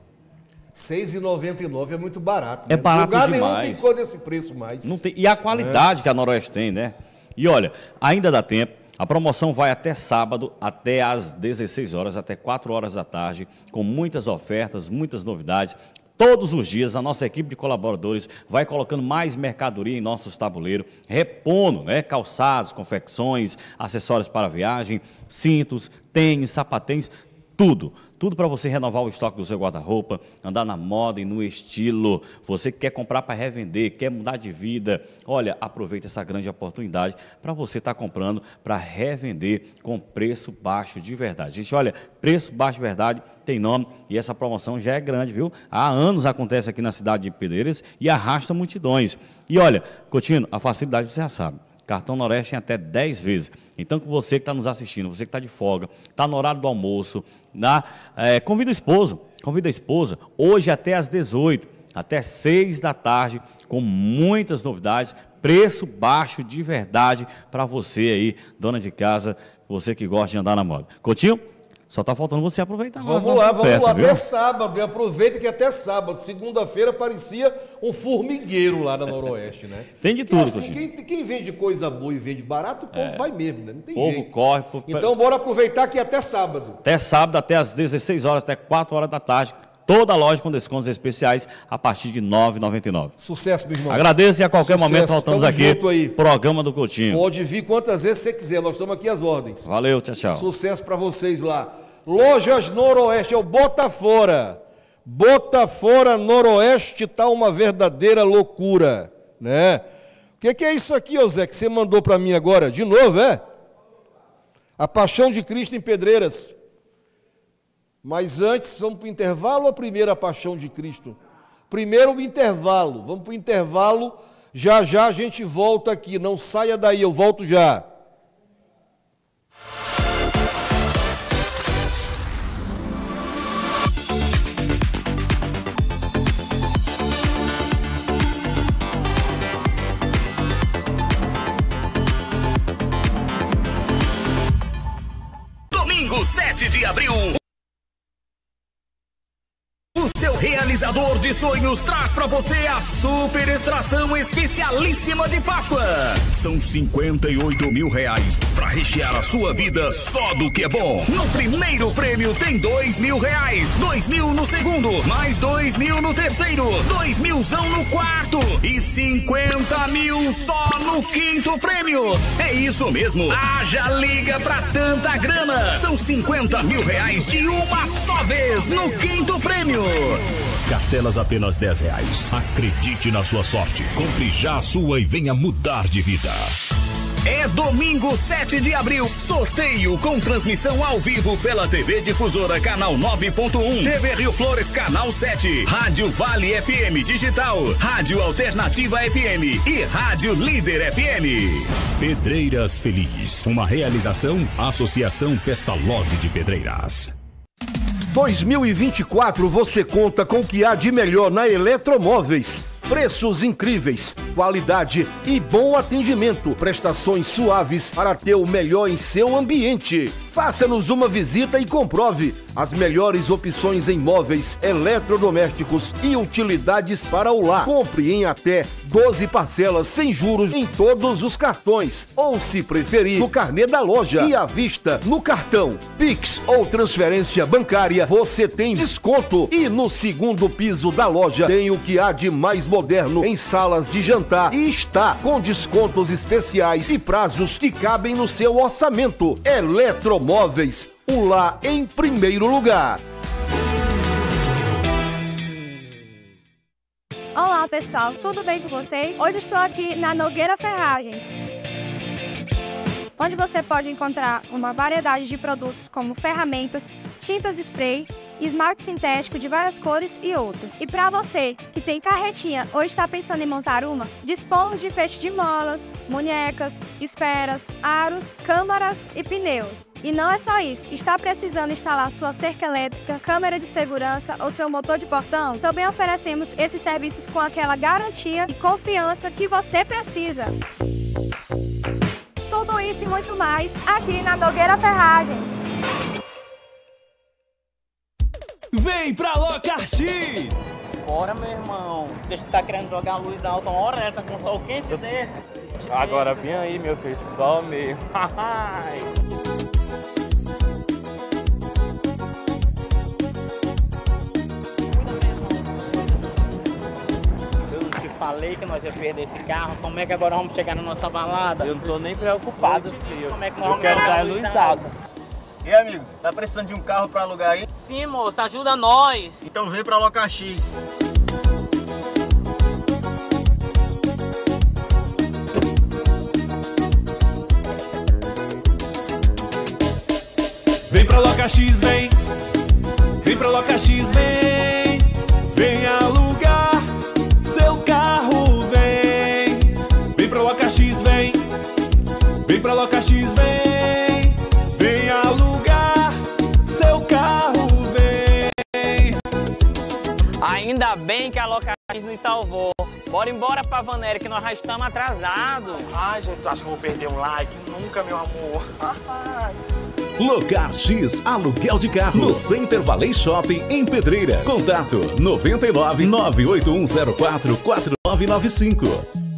6,99 é muito barato. É né? barato Lugar demais. nenhum tem cor desse preço mais. Não tem- e a qualidade que a Noroeste tem, né? E olha, ainda dá tempo. A promoção vai até sábado, até às 16 horas, até 4 horas da tarde, com muitas ofertas, muitas novidades. Todos os dias, a nossa equipe de colaboradores vai colocando mais mercadoria em nossos tabuleiros, repondo né, calçados, confecções, acessórios para viagem, cintos, tênis, sapatênis, tudo. Tudo para você renovar o estoque do seu guarda-roupa, andar na moda e no estilo. Você que quer comprar para revender, quer mudar de vida, olha, aproveita essa grande oportunidade para você estar comprando para revender com preço baixo de verdade. Gente, olha, preço baixo de verdade tem nome e essa promoção já é grande, viu? Há anos acontece aqui na cidade de Pedreiras e arrasta multidões. E olha, Coutinho, a facilidade você já sabe. Cartão Noroeste em até 10 vezes. Então, você que está nos assistindo, você que está de folga, está no horário do almoço, na, é, convida o esposo, convida a esposa, hoje até às 18, até 6 da tarde, com muitas novidades, preço baixo de verdade para você aí, dona de casa, você que gosta de andar na moda. Coutinho, Só está faltando você aproveitar Vamos lá, vamos oferta, lá, viu? até sábado. Aproveita que até sábado. Segunda-feira parecia um formigueiro lá na Noroeste, né? Tem de tudo, assim, quem, quem vende coisa boa e vende barato, o povo vai mesmo, né? Não tem O povo jeito. corre. pro- Então, bora aproveitar que até sábado. Até sábado, até às 16 horas, até 4 horas da tarde. Toda a loja com descontos especiais a partir de R$ 9,99. Sucesso, meu irmão. Agradeço e a qualquer Sucesso. momento voltamos Tamo aqui. junto aí. Programa do Coutinho. Pode vir quantas vezes você quiser, nós estamos aqui às ordens. Valeu, tchau, tchau. Sucesso para vocês lá. Lojas Noroeste, é o Botafora. Botafora Noroeste tá uma verdadeira loucura, né? O que, que é isso aqui, ô Zé, que você mandou para mim agora? De novo, é? A Paixão de Cristo em Pedreiras. Mas antes, vamos para o intervalo ou primeiro a Paixão de Cristo? Primeiro o intervalo. Vamos para o intervalo. Já já a gente volta aqui. Não saia daí, eu volto já. De abril. O seu realizador de sonhos traz pra você a super extração especialíssima de Páscoa. São 58 mil reais pra rechear a sua vida só do que é bom. No primeiro prêmio tem dois mil reais, dois mil no segundo, mais dois mil no terceiro, dois milzão no quarto e 50 mil só no quinto prêmio. É isso mesmo, haja liga pra tanta grana. São 50 mil reais de uma só vez no quinto prêmio. Cartelas apenas 10 reais. Acredite na sua sorte. Compre já a sua e venha mudar de vida. É domingo 7 de abril. Sorteio com transmissão ao vivo pela TV Difusora Canal 9.1, TV Rio Flores Canal 7, Rádio Vale FM Digital, Rádio Alternativa FM e Rádio Líder FM. Pedreiras Feliz, uma realização Associação Pestalozzi de Pedreiras. 2024 você conta com o que há de melhor na Eletromóveis. Preços incríveis, qualidade e bom atendimento. Prestações suaves para ter o melhor em seu ambiente. Faça-nos uma visita e comprove as melhores opções em móveis, eletrodomésticos e utilidades para o lar. Compre em até 12 parcelas sem juros em todos os cartões. Ou, se preferir, no carnê da loja e à vista no cartão. Pix ou transferência bancária, você tem desconto. E no segundo piso da loja tem o que há de mais moderno em salas de jantar e está com descontos especiais e prazos que cabem no seu orçamento. Eletromóveis, o lá em primeiro lugar. Olá pessoal, tudo bem com vocês? Hoje estou aqui na Nogueira Ferragens, onde você pode encontrar uma variedade de produtos como ferramentas, tintas spray, esmalte sintético de várias cores e outros. E para você que tem carretinha ou está pensando em montar uma, dispomos de feixe de molas, munhecas, esferas, aros, câmaras e pneus. E não é só isso. Está precisando instalar sua cerca elétrica, câmera de segurança ou seu motor de portão? Também oferecemos esses serviços com aquela garantia e confiança que você precisa. Tudo isso e muito mais aqui na Nogueira Ferragens. Vem pra Locar X! Bora, meu irmão. Deixa de tá querendo jogar a luz alta uma hora essa com sol quente desse. Agora vem aí, meu filho, só mesmo. Eu te falei que nós ia perder esse carro. Como é que agora vamos chegar na nossa balada? Eu não tô nem preocupado, filho. Como é que nós Eu vamos quero jogar dar a luz alta? alta. E aí, amigo, tá precisando de um carro pra alugar aí? Sim, moço, ajuda nós. Então vem pra Loca X. Vem pra Loca X, vem. Vem pra Loca X, vem. Bem que a Locais nos salvou. Bora embora pra Vanéria que nós já estamos atrasados. Ai, gente, tu acha que eu vou perder um like? Nunca, meu amor. Locar X Aluguel de Carro. No Center Valley Shopping em Pedreiras. Contato 99 98104 4995.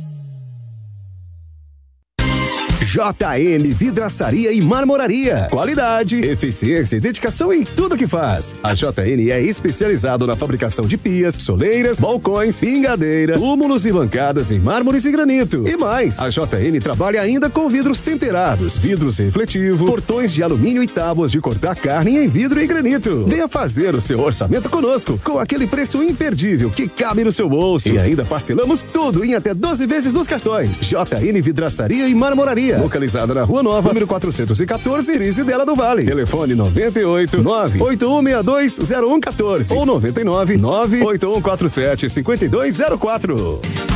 JN Vidraçaria e Marmoraria. Qualidade, eficiência e dedicação em tudo que faz. A JN é especializado na fabricação de pias, soleiras, balcões, pingadeira, túmulos e bancadas em mármores e granito. E mais, a JN trabalha ainda com vidros temperados, vidros refletivos, portões de alumínio e tábuas de cortar carne em vidro e granito. Venha fazer o seu orçamento conosco com aquele preço imperdível que cabe no seu bolso. E ainda parcelamos tudo em até 12 vezes nos cartões. JN Vidraçaria e Marmoraria localizada na Rua Nova, número 414, Crise dela do Vale. Telefone 98 98162 0114 ou 99 98147 5204.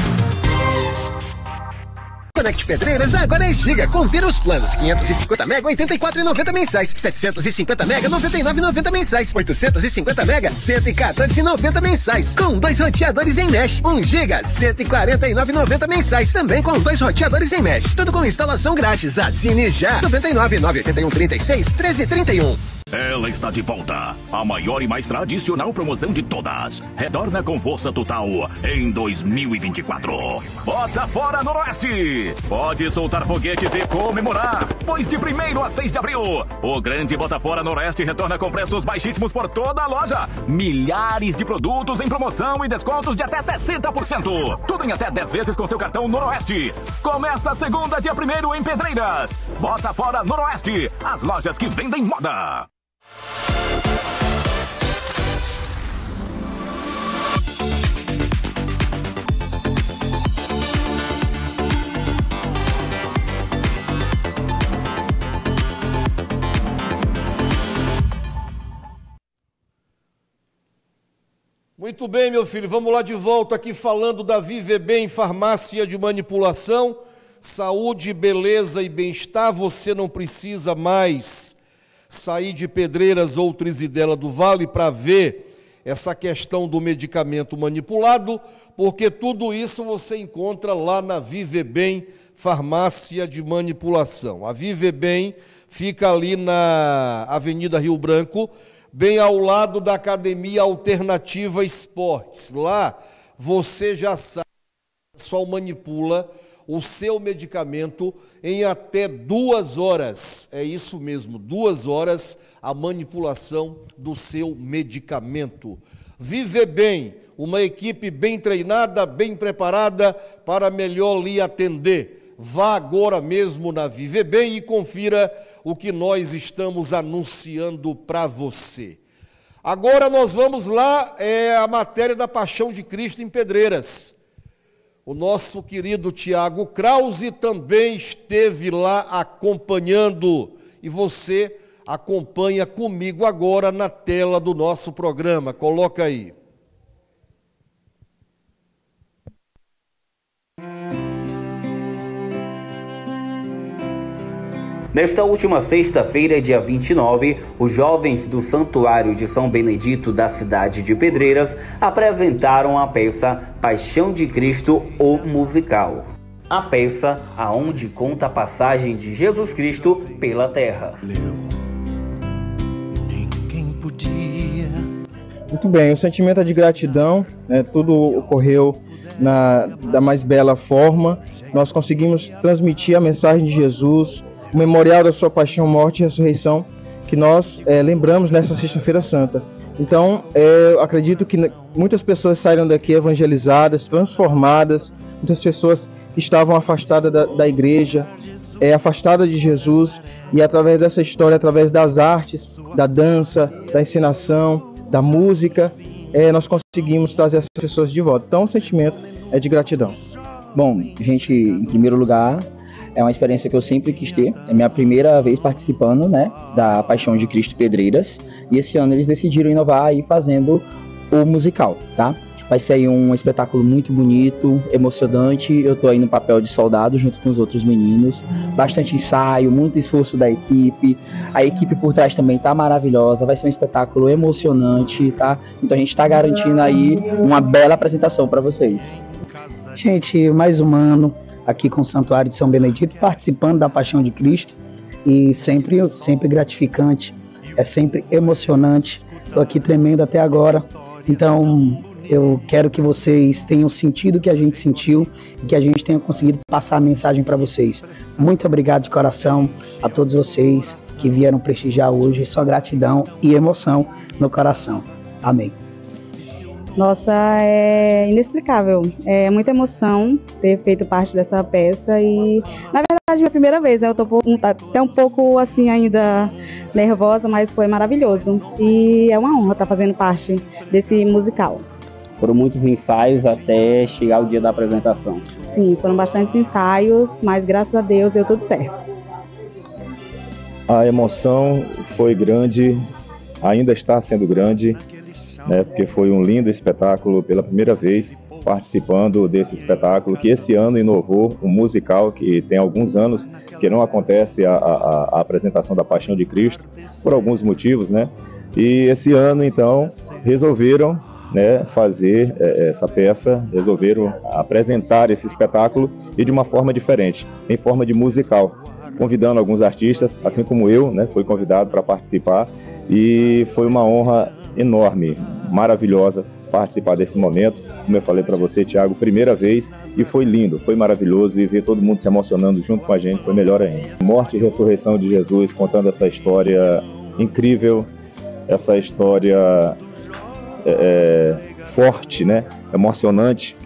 Conect Pedreiras agora é Giga. Confira os planos: 550 mega, 84,90 mensais. 750 mega, 99,90 mensais. 850 mega, 114,90 mensais. Com dois roteadores em mesh. 1 giga, 149,90 mensais. Também com dois roteadores em mesh. Tudo com instalação grátis. Assine já. 99 981 36 1331. Ela está de volta. A maior e mais tradicional promoção de todas. Retorna com força total em 2024. Bota fora Noroeste! Pode soltar foguetes e comemorar, pois de 1 a 6 de abril, o grande Bota fora Noroeste retorna com preços baixíssimos por toda a loja. Milhares de produtos em promoção e descontos de até 60%. Tudo em até 10 vezes com seu cartão Noroeste. Começa segunda, dia 1 em Pedreiras. Bota fora Noroeste, as lojas que vendem moda. Muito bem, meu filho, vamos lá de volta aqui falando da Viver Bem Farmácia de Manipulação. Saúde, beleza e bem-estar, você não precisa mais sair de Pedreiras ou Trizidela do Vale para ver essa questão do medicamento manipulado, porque tudo isso você encontra lá na Vive Bem Farmácia de Manipulação. A Vive Bem fica ali na Avenida Rio Branco, bem ao lado da Academia Alternativa Esportes. Lá você já sabe, só manipula o seu medicamento em até duas horas. É isso mesmo, duas horas a manipulação do seu medicamento. Viver bem, uma equipe bem treinada, bem preparada para melhor lhe atender. Vá agora mesmo na Viver Bem e confira o que nós estamos anunciando para você. Agora nós vamos lá, é a matéria da paixão de Cristo em Pedreiras. O nosso querido Tiago Krause também esteve lá acompanhando e você acompanha comigo agora na tela do nosso programa. Coloca aí. Nesta última sexta-feira, dia 29, os jovens do Santuário de São Benedito da cidade de Pedreiras apresentaram a peça Paixão de Cristo, o musical. A peça aonde conta a passagem de Jesus Cristo pela terra. Muito bem, o sentimento é de gratidão, né, tudo ocorreu na, da mais bela forma. Nós conseguimos transmitir a mensagem de Jesus, o memorial da sua paixão, morte e ressurreição que nós é, lembramos nessa Sexta-feira Santa. Então, é, eu acredito que muitas pessoas saíram daqui evangelizadas, transformadas, muitas pessoas que estavam afastadas da, da igreja, é, afastadas de Jesus, e através dessa história, através das artes, da dança, da ensinação, da música, é, nós conseguimos trazer essas pessoas de volta. Então, o sentimento é de gratidão. Bom, gente, em primeiro lugar, é uma experiência que eu sempre quis ter. É minha primeira vez participando, né, da Paixão de Cristo Pedreiras. E esse ano eles decidiram inovar aí fazendo o musical, tá? Vai ser aí um espetáculo muito bonito, emocionante. Eu tô aí no papel de soldado junto com os outros meninos. Bastante ensaio, muito esforço da equipe. A equipe por trás também tá maravilhosa. Vai ser um espetáculo emocionante, tá? Então a gente tá garantindo aí uma bela apresentação para vocês. Gente, mais um ano aqui com o Santuário de São Benedito, participando da Paixão de Cristo. e sempre, sempre gratificante, é sempre emocionante. Estou aqui tremendo até agora. Então, eu quero que vocês tenham sentido o que a gente sentiu e que a gente tenha conseguido passar a mensagem para vocês. Muito obrigado de coração a todos vocês que vieram prestigiar hoje. Só gratidão e emoção no coração. Amém. Nossa, é inexplicável. É muita emoção ter feito parte dessa peça e, na verdade, é minha primeira vez. Né? Eu tô até um pouco assim ainda nervosa, mas foi maravilhoso. E é uma honra estar fazendo parte desse musical. Foram muitos ensaios até chegar o dia da apresentação. Sim, foram bastantes ensaios, mas graças a Deus deu tudo certo. A emoção foi grande, ainda está sendo grande né, porque foi um lindo espetáculo pela primeira vez participando desse espetáculo que esse ano inovou um musical que tem alguns anos que não acontece a, a, a apresentação da Paixão de Cristo por alguns motivos, né? E esse ano então resolveram né, fazer é, essa peça, resolveram apresentar esse espetáculo e de uma forma diferente, em forma de musical, convidando alguns artistas, assim como eu, né, fui convidado para participar e foi uma honra enorme, maravilhosa participar desse momento. Como eu falei para você, Tiago, primeira vez e foi lindo, foi maravilhoso e ver todo mundo se emocionando junto com a gente foi melhor ainda. Morte e ressurreição de Jesus, contando essa história incrível, essa história é, é forte, né? Emocionante.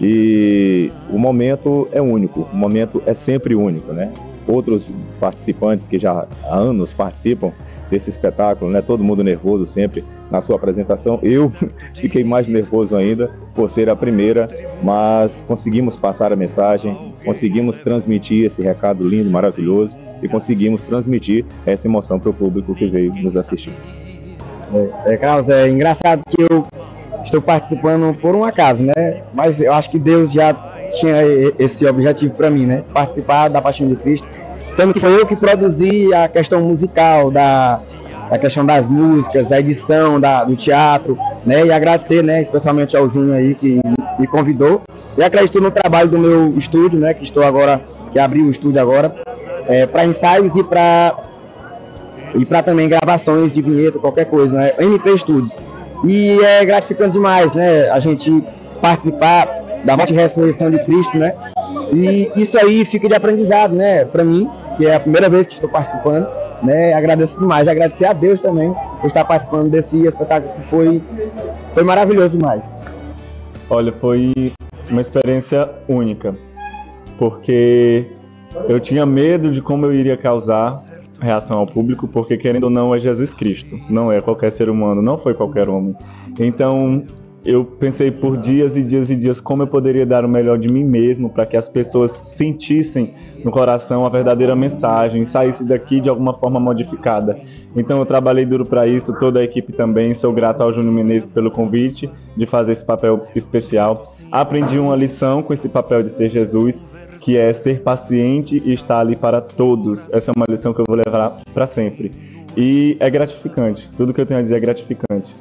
E o momento é único, o momento é sempre único, né? Outros participantes que já há anos participam desse espetáculo, né? Todo mundo nervoso sempre na sua apresentação. Eu fiquei mais nervoso ainda por ser a primeira, mas conseguimos passar a mensagem, conseguimos transmitir esse recado lindo, maravilhoso e conseguimos transmitir essa emoção para o público que veio nos assistir. É, é, Carlos, é engraçado que eu estou participando por um acaso, né? Mas eu acho que Deus já tinha esse objetivo para mim, né? Participar da Paixão de Cristo sendo que foi eu que produzi a questão musical da, da questão das músicas, a edição da, do teatro, né? E agradecer, né, especialmente ao Júnior aí que me convidou. E acredito no trabalho do meu estúdio, né, que estou agora, que abri o estúdio agora, é, para ensaios e para e para também gravações de vinheta, qualquer coisa, né? MP Studios. E é gratificante demais, né? A gente participar da morte e ressurreição de Cristo, né? E isso aí fica de aprendizado, né? Para mim, que é a primeira vez que estou participando, né? Agradeço demais, agradecer a Deus também por estar participando desse espetáculo que foi, foi maravilhoso demais. Olha, foi uma experiência única, porque eu tinha medo de como eu iria causar reação ao público, porque querendo ou não é Jesus Cristo, não é qualquer ser humano, não foi qualquer homem. Então eu pensei por dias e dias e dias como eu poderia dar o melhor de mim mesmo para que as pessoas sentissem no coração a verdadeira mensagem, saísse daqui de alguma forma modificada. Então eu trabalhei duro para isso, toda a equipe também. Sou grato ao Júnior Menezes pelo convite de fazer esse papel especial. Aprendi uma lição com esse papel de ser Jesus, que é ser paciente e estar ali para todos. Essa é uma lição que eu vou levar para sempre. E é gratificante. Tudo que eu tenho a dizer é gratificante.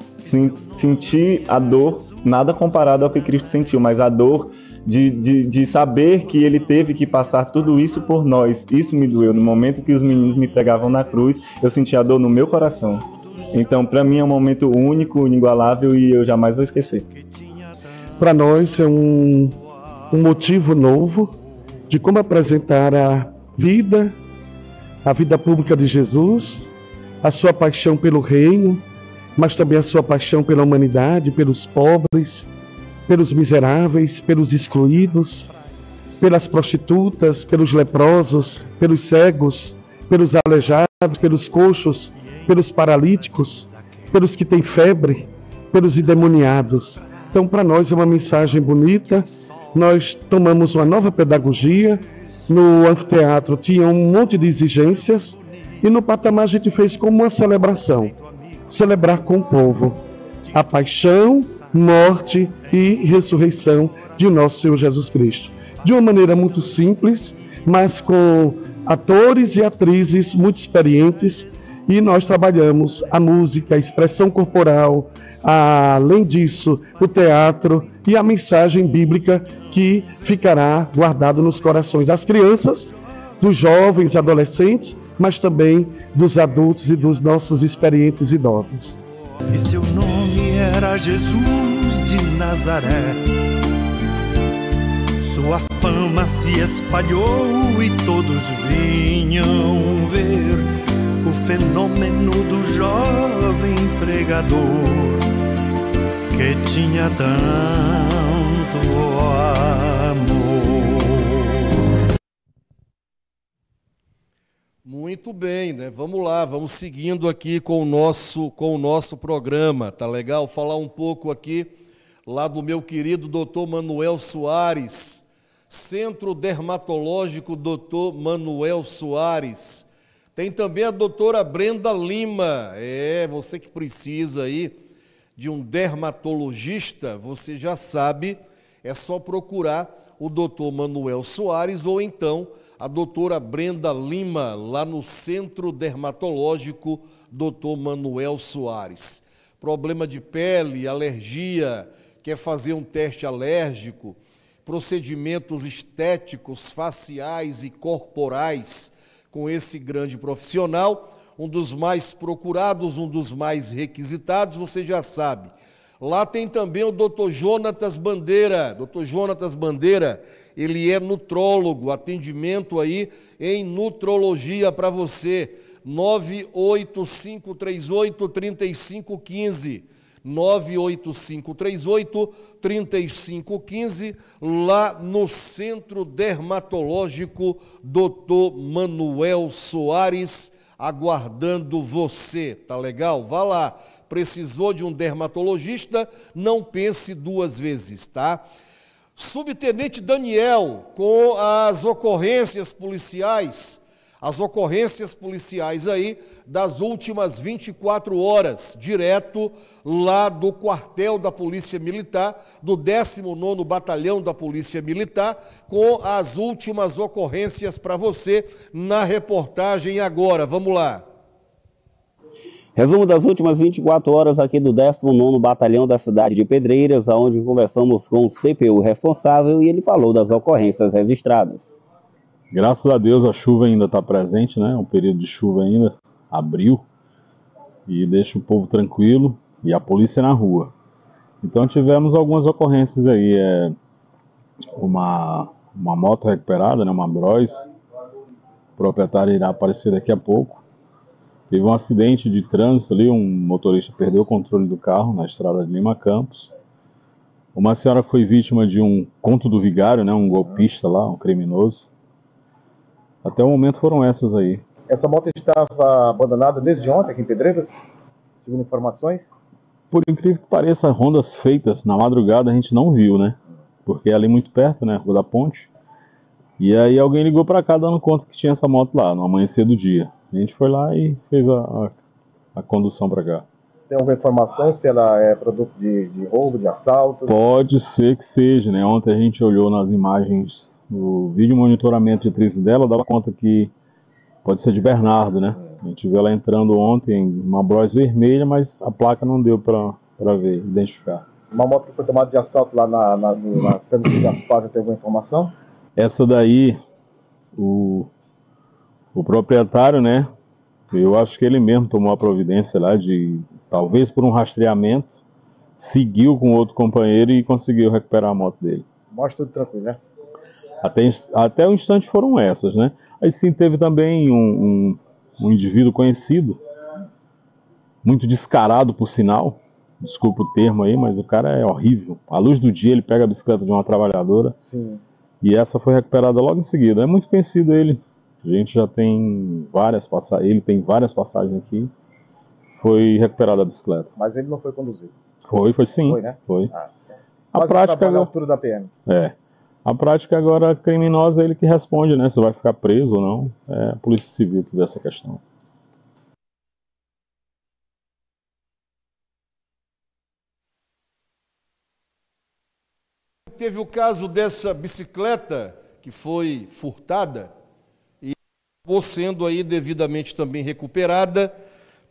Sentir a dor, nada comparado ao que Cristo sentiu, mas a dor de, de, de, saber que ele teve que passar tudo isso por nós. Isso me doeu. No momento que os meninos me pregavam na cruz, eu senti a dor no meu coração. Então, para mim, é um momento único, inigualável e eu jamais vou esquecer. Para nós é um, um motivo novo de como apresentar a vida, a vida pública de Jesus, a sua paixão pelo reino, mas também a sua paixão pela humanidade, pelos pobres, pelos miseráveis, pelos excluídos, pelas prostitutas, pelos leprosos, pelos cegos, pelos aleijados, pelos coxos, pelos paralíticos, pelos que têm febre, pelos endemoniados. Então, para nós é uma mensagem bonita. Nós tomamos uma nova pedagogia. No anfiteatro tinha um monte de exigências e no patamar a gente fez como uma celebração celebrar com o povo a paixão, morte e ressurreição de nosso Senhor Jesus Cristo. De uma maneira muito simples, mas com atores e atrizes muito experientes e nós trabalhamos a música, a expressão corporal, além disso, o teatro e a mensagem bíblica que ficará guardado nos corações das crianças dos jovens, adolescentes, mas também dos adultos e dos nossos experientes idosos. E seu nome era Jesus de Nazaré. Sua fama se espalhou e todos vinham ver o fenômeno do jovem pregador que tinha tanto amor. Muito bem, né? Vamos lá, vamos seguindo aqui com o nosso com o nosso programa, tá legal? Falar um pouco aqui lá do meu querido Dr. Manuel Soares, Centro Dermatológico Dr. Manuel Soares. Tem também a doutora Brenda Lima. É, você que precisa aí de um dermatologista, você já sabe, é só procurar o doutor Manuel Soares ou então a doutora Brenda Lima, lá no Centro Dermatológico Doutor Manuel Soares. Problema de pele, alergia, quer fazer um teste alérgico, procedimentos estéticos, faciais e corporais com esse grande profissional, um dos mais procurados, um dos mais requisitados, você já sabe. Lá tem também o Dr. Jonatas Bandeira. Dr. Jonatas Bandeira, ele é nutrólogo, atendimento aí em nutrologia para você. 98538 3515. 98538 3515, lá no Centro Dermatológico Dr. Manuel Soares, aguardando você. Tá legal? Vá lá. Precisou de um dermatologista? Não pense duas vezes, tá? Subtenente Daniel, com as ocorrências policiais, as ocorrências policiais aí das últimas 24 horas, direto lá do quartel da Polícia Militar, do 19º Batalhão da Polícia Militar, com as últimas ocorrências para você na reportagem agora. Vamos lá. Resumo das últimas 24 horas aqui do 19º Batalhão da cidade de Pedreiras, onde conversamos com o CPU responsável e ele falou das ocorrências registradas. Graças a Deus a chuva ainda está presente, né? Um período de chuva ainda, abril, e deixa o povo tranquilo e a polícia na rua. Então tivemos algumas ocorrências aí, é, uma, uma moto recuperada, né? Uma Bros, o proprietário irá aparecer daqui a pouco. Teve um acidente de trânsito ali, um motorista perdeu o controle do carro na estrada de Lima Campos. Uma senhora foi vítima de um conto do vigário, né? Um golpista lá, um criminoso. Até o momento foram essas aí. Essa moto estava abandonada desde ontem aqui em Pedreiras, segundo informações? Por incrível que pareça, rondas feitas na madrugada a gente não viu, né? Porque é ali muito perto, né? Rua da Ponte. E aí alguém ligou para cá dando conta que tinha essa moto lá, no amanhecer do dia. A gente foi lá e fez a, a, a condução para cá. Tem alguma informação se ela é produto de, de roubo, de assalto? Pode ser que seja, né? Ontem a gente olhou nas imagens o vídeo monitoramento de atriz dela dava conta que pode ser de Bernardo, né? A gente viu ela entrando ontem, uma Bros vermelha, mas a placa não deu para ver, identificar. Uma moto que foi tomada de assalto lá na, na, na centro de asfalto, tem alguma informação? Essa daí, o, o proprietário, né? Eu acho que ele mesmo tomou a providência lá de, talvez por um rastreamento, seguiu com outro companheiro e conseguiu recuperar a moto dele. Mostra tudo tranquilo, né? Até, até o instante foram essas, né? Aí sim teve também um, um, um indivíduo conhecido, muito descarado por sinal, desculpa o termo aí, mas o cara é horrível. À luz do dia ele pega a bicicleta de uma trabalhadora Sim. e essa foi recuperada logo em seguida. É muito conhecido ele. A gente já tem várias passagens, ele tem várias passagens aqui. Foi recuperada a bicicleta. Mas ele não foi conduzido. Foi, foi sim. Foi, né? Foi. Ah. A Mas prática a altura da PM. É. A prática agora criminosa é ele que responde, né? Se vai ficar preso ou não. É a Polícia Civil que vê essa questão. Teve o caso dessa bicicleta que foi furtada acabou sendo aí devidamente também recuperada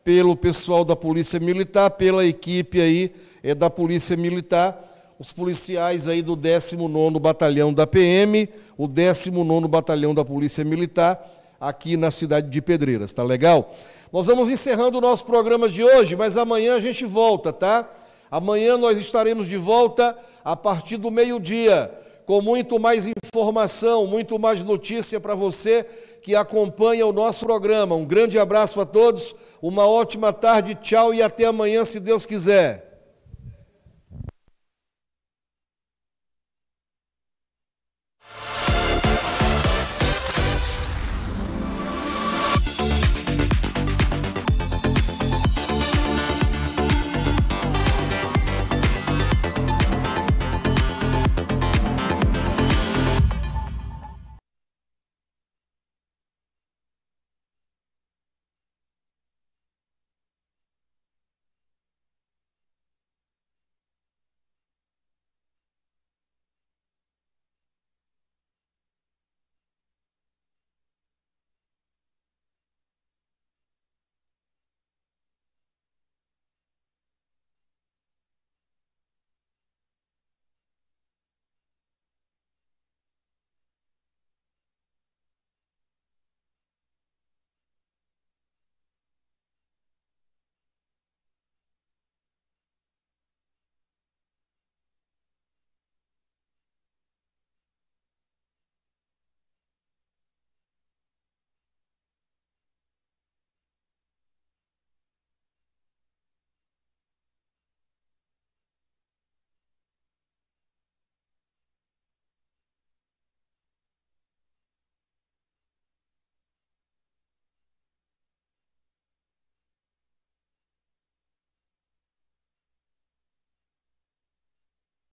pelo pessoal da Polícia Militar, pela equipe aí é, da Polícia Militar. Os policiais aí do 19º Batalhão da PM, o 19º Batalhão da Polícia Militar, aqui na cidade de Pedreiras, tá legal? Nós vamos encerrando o nosso programa de hoje, mas amanhã a gente volta, tá? Amanhã nós estaremos de volta a partir do meio-dia, com muito mais informação, muito mais notícia para você que acompanha o nosso programa. Um grande abraço a todos, uma ótima tarde, tchau e até amanhã, se Deus quiser.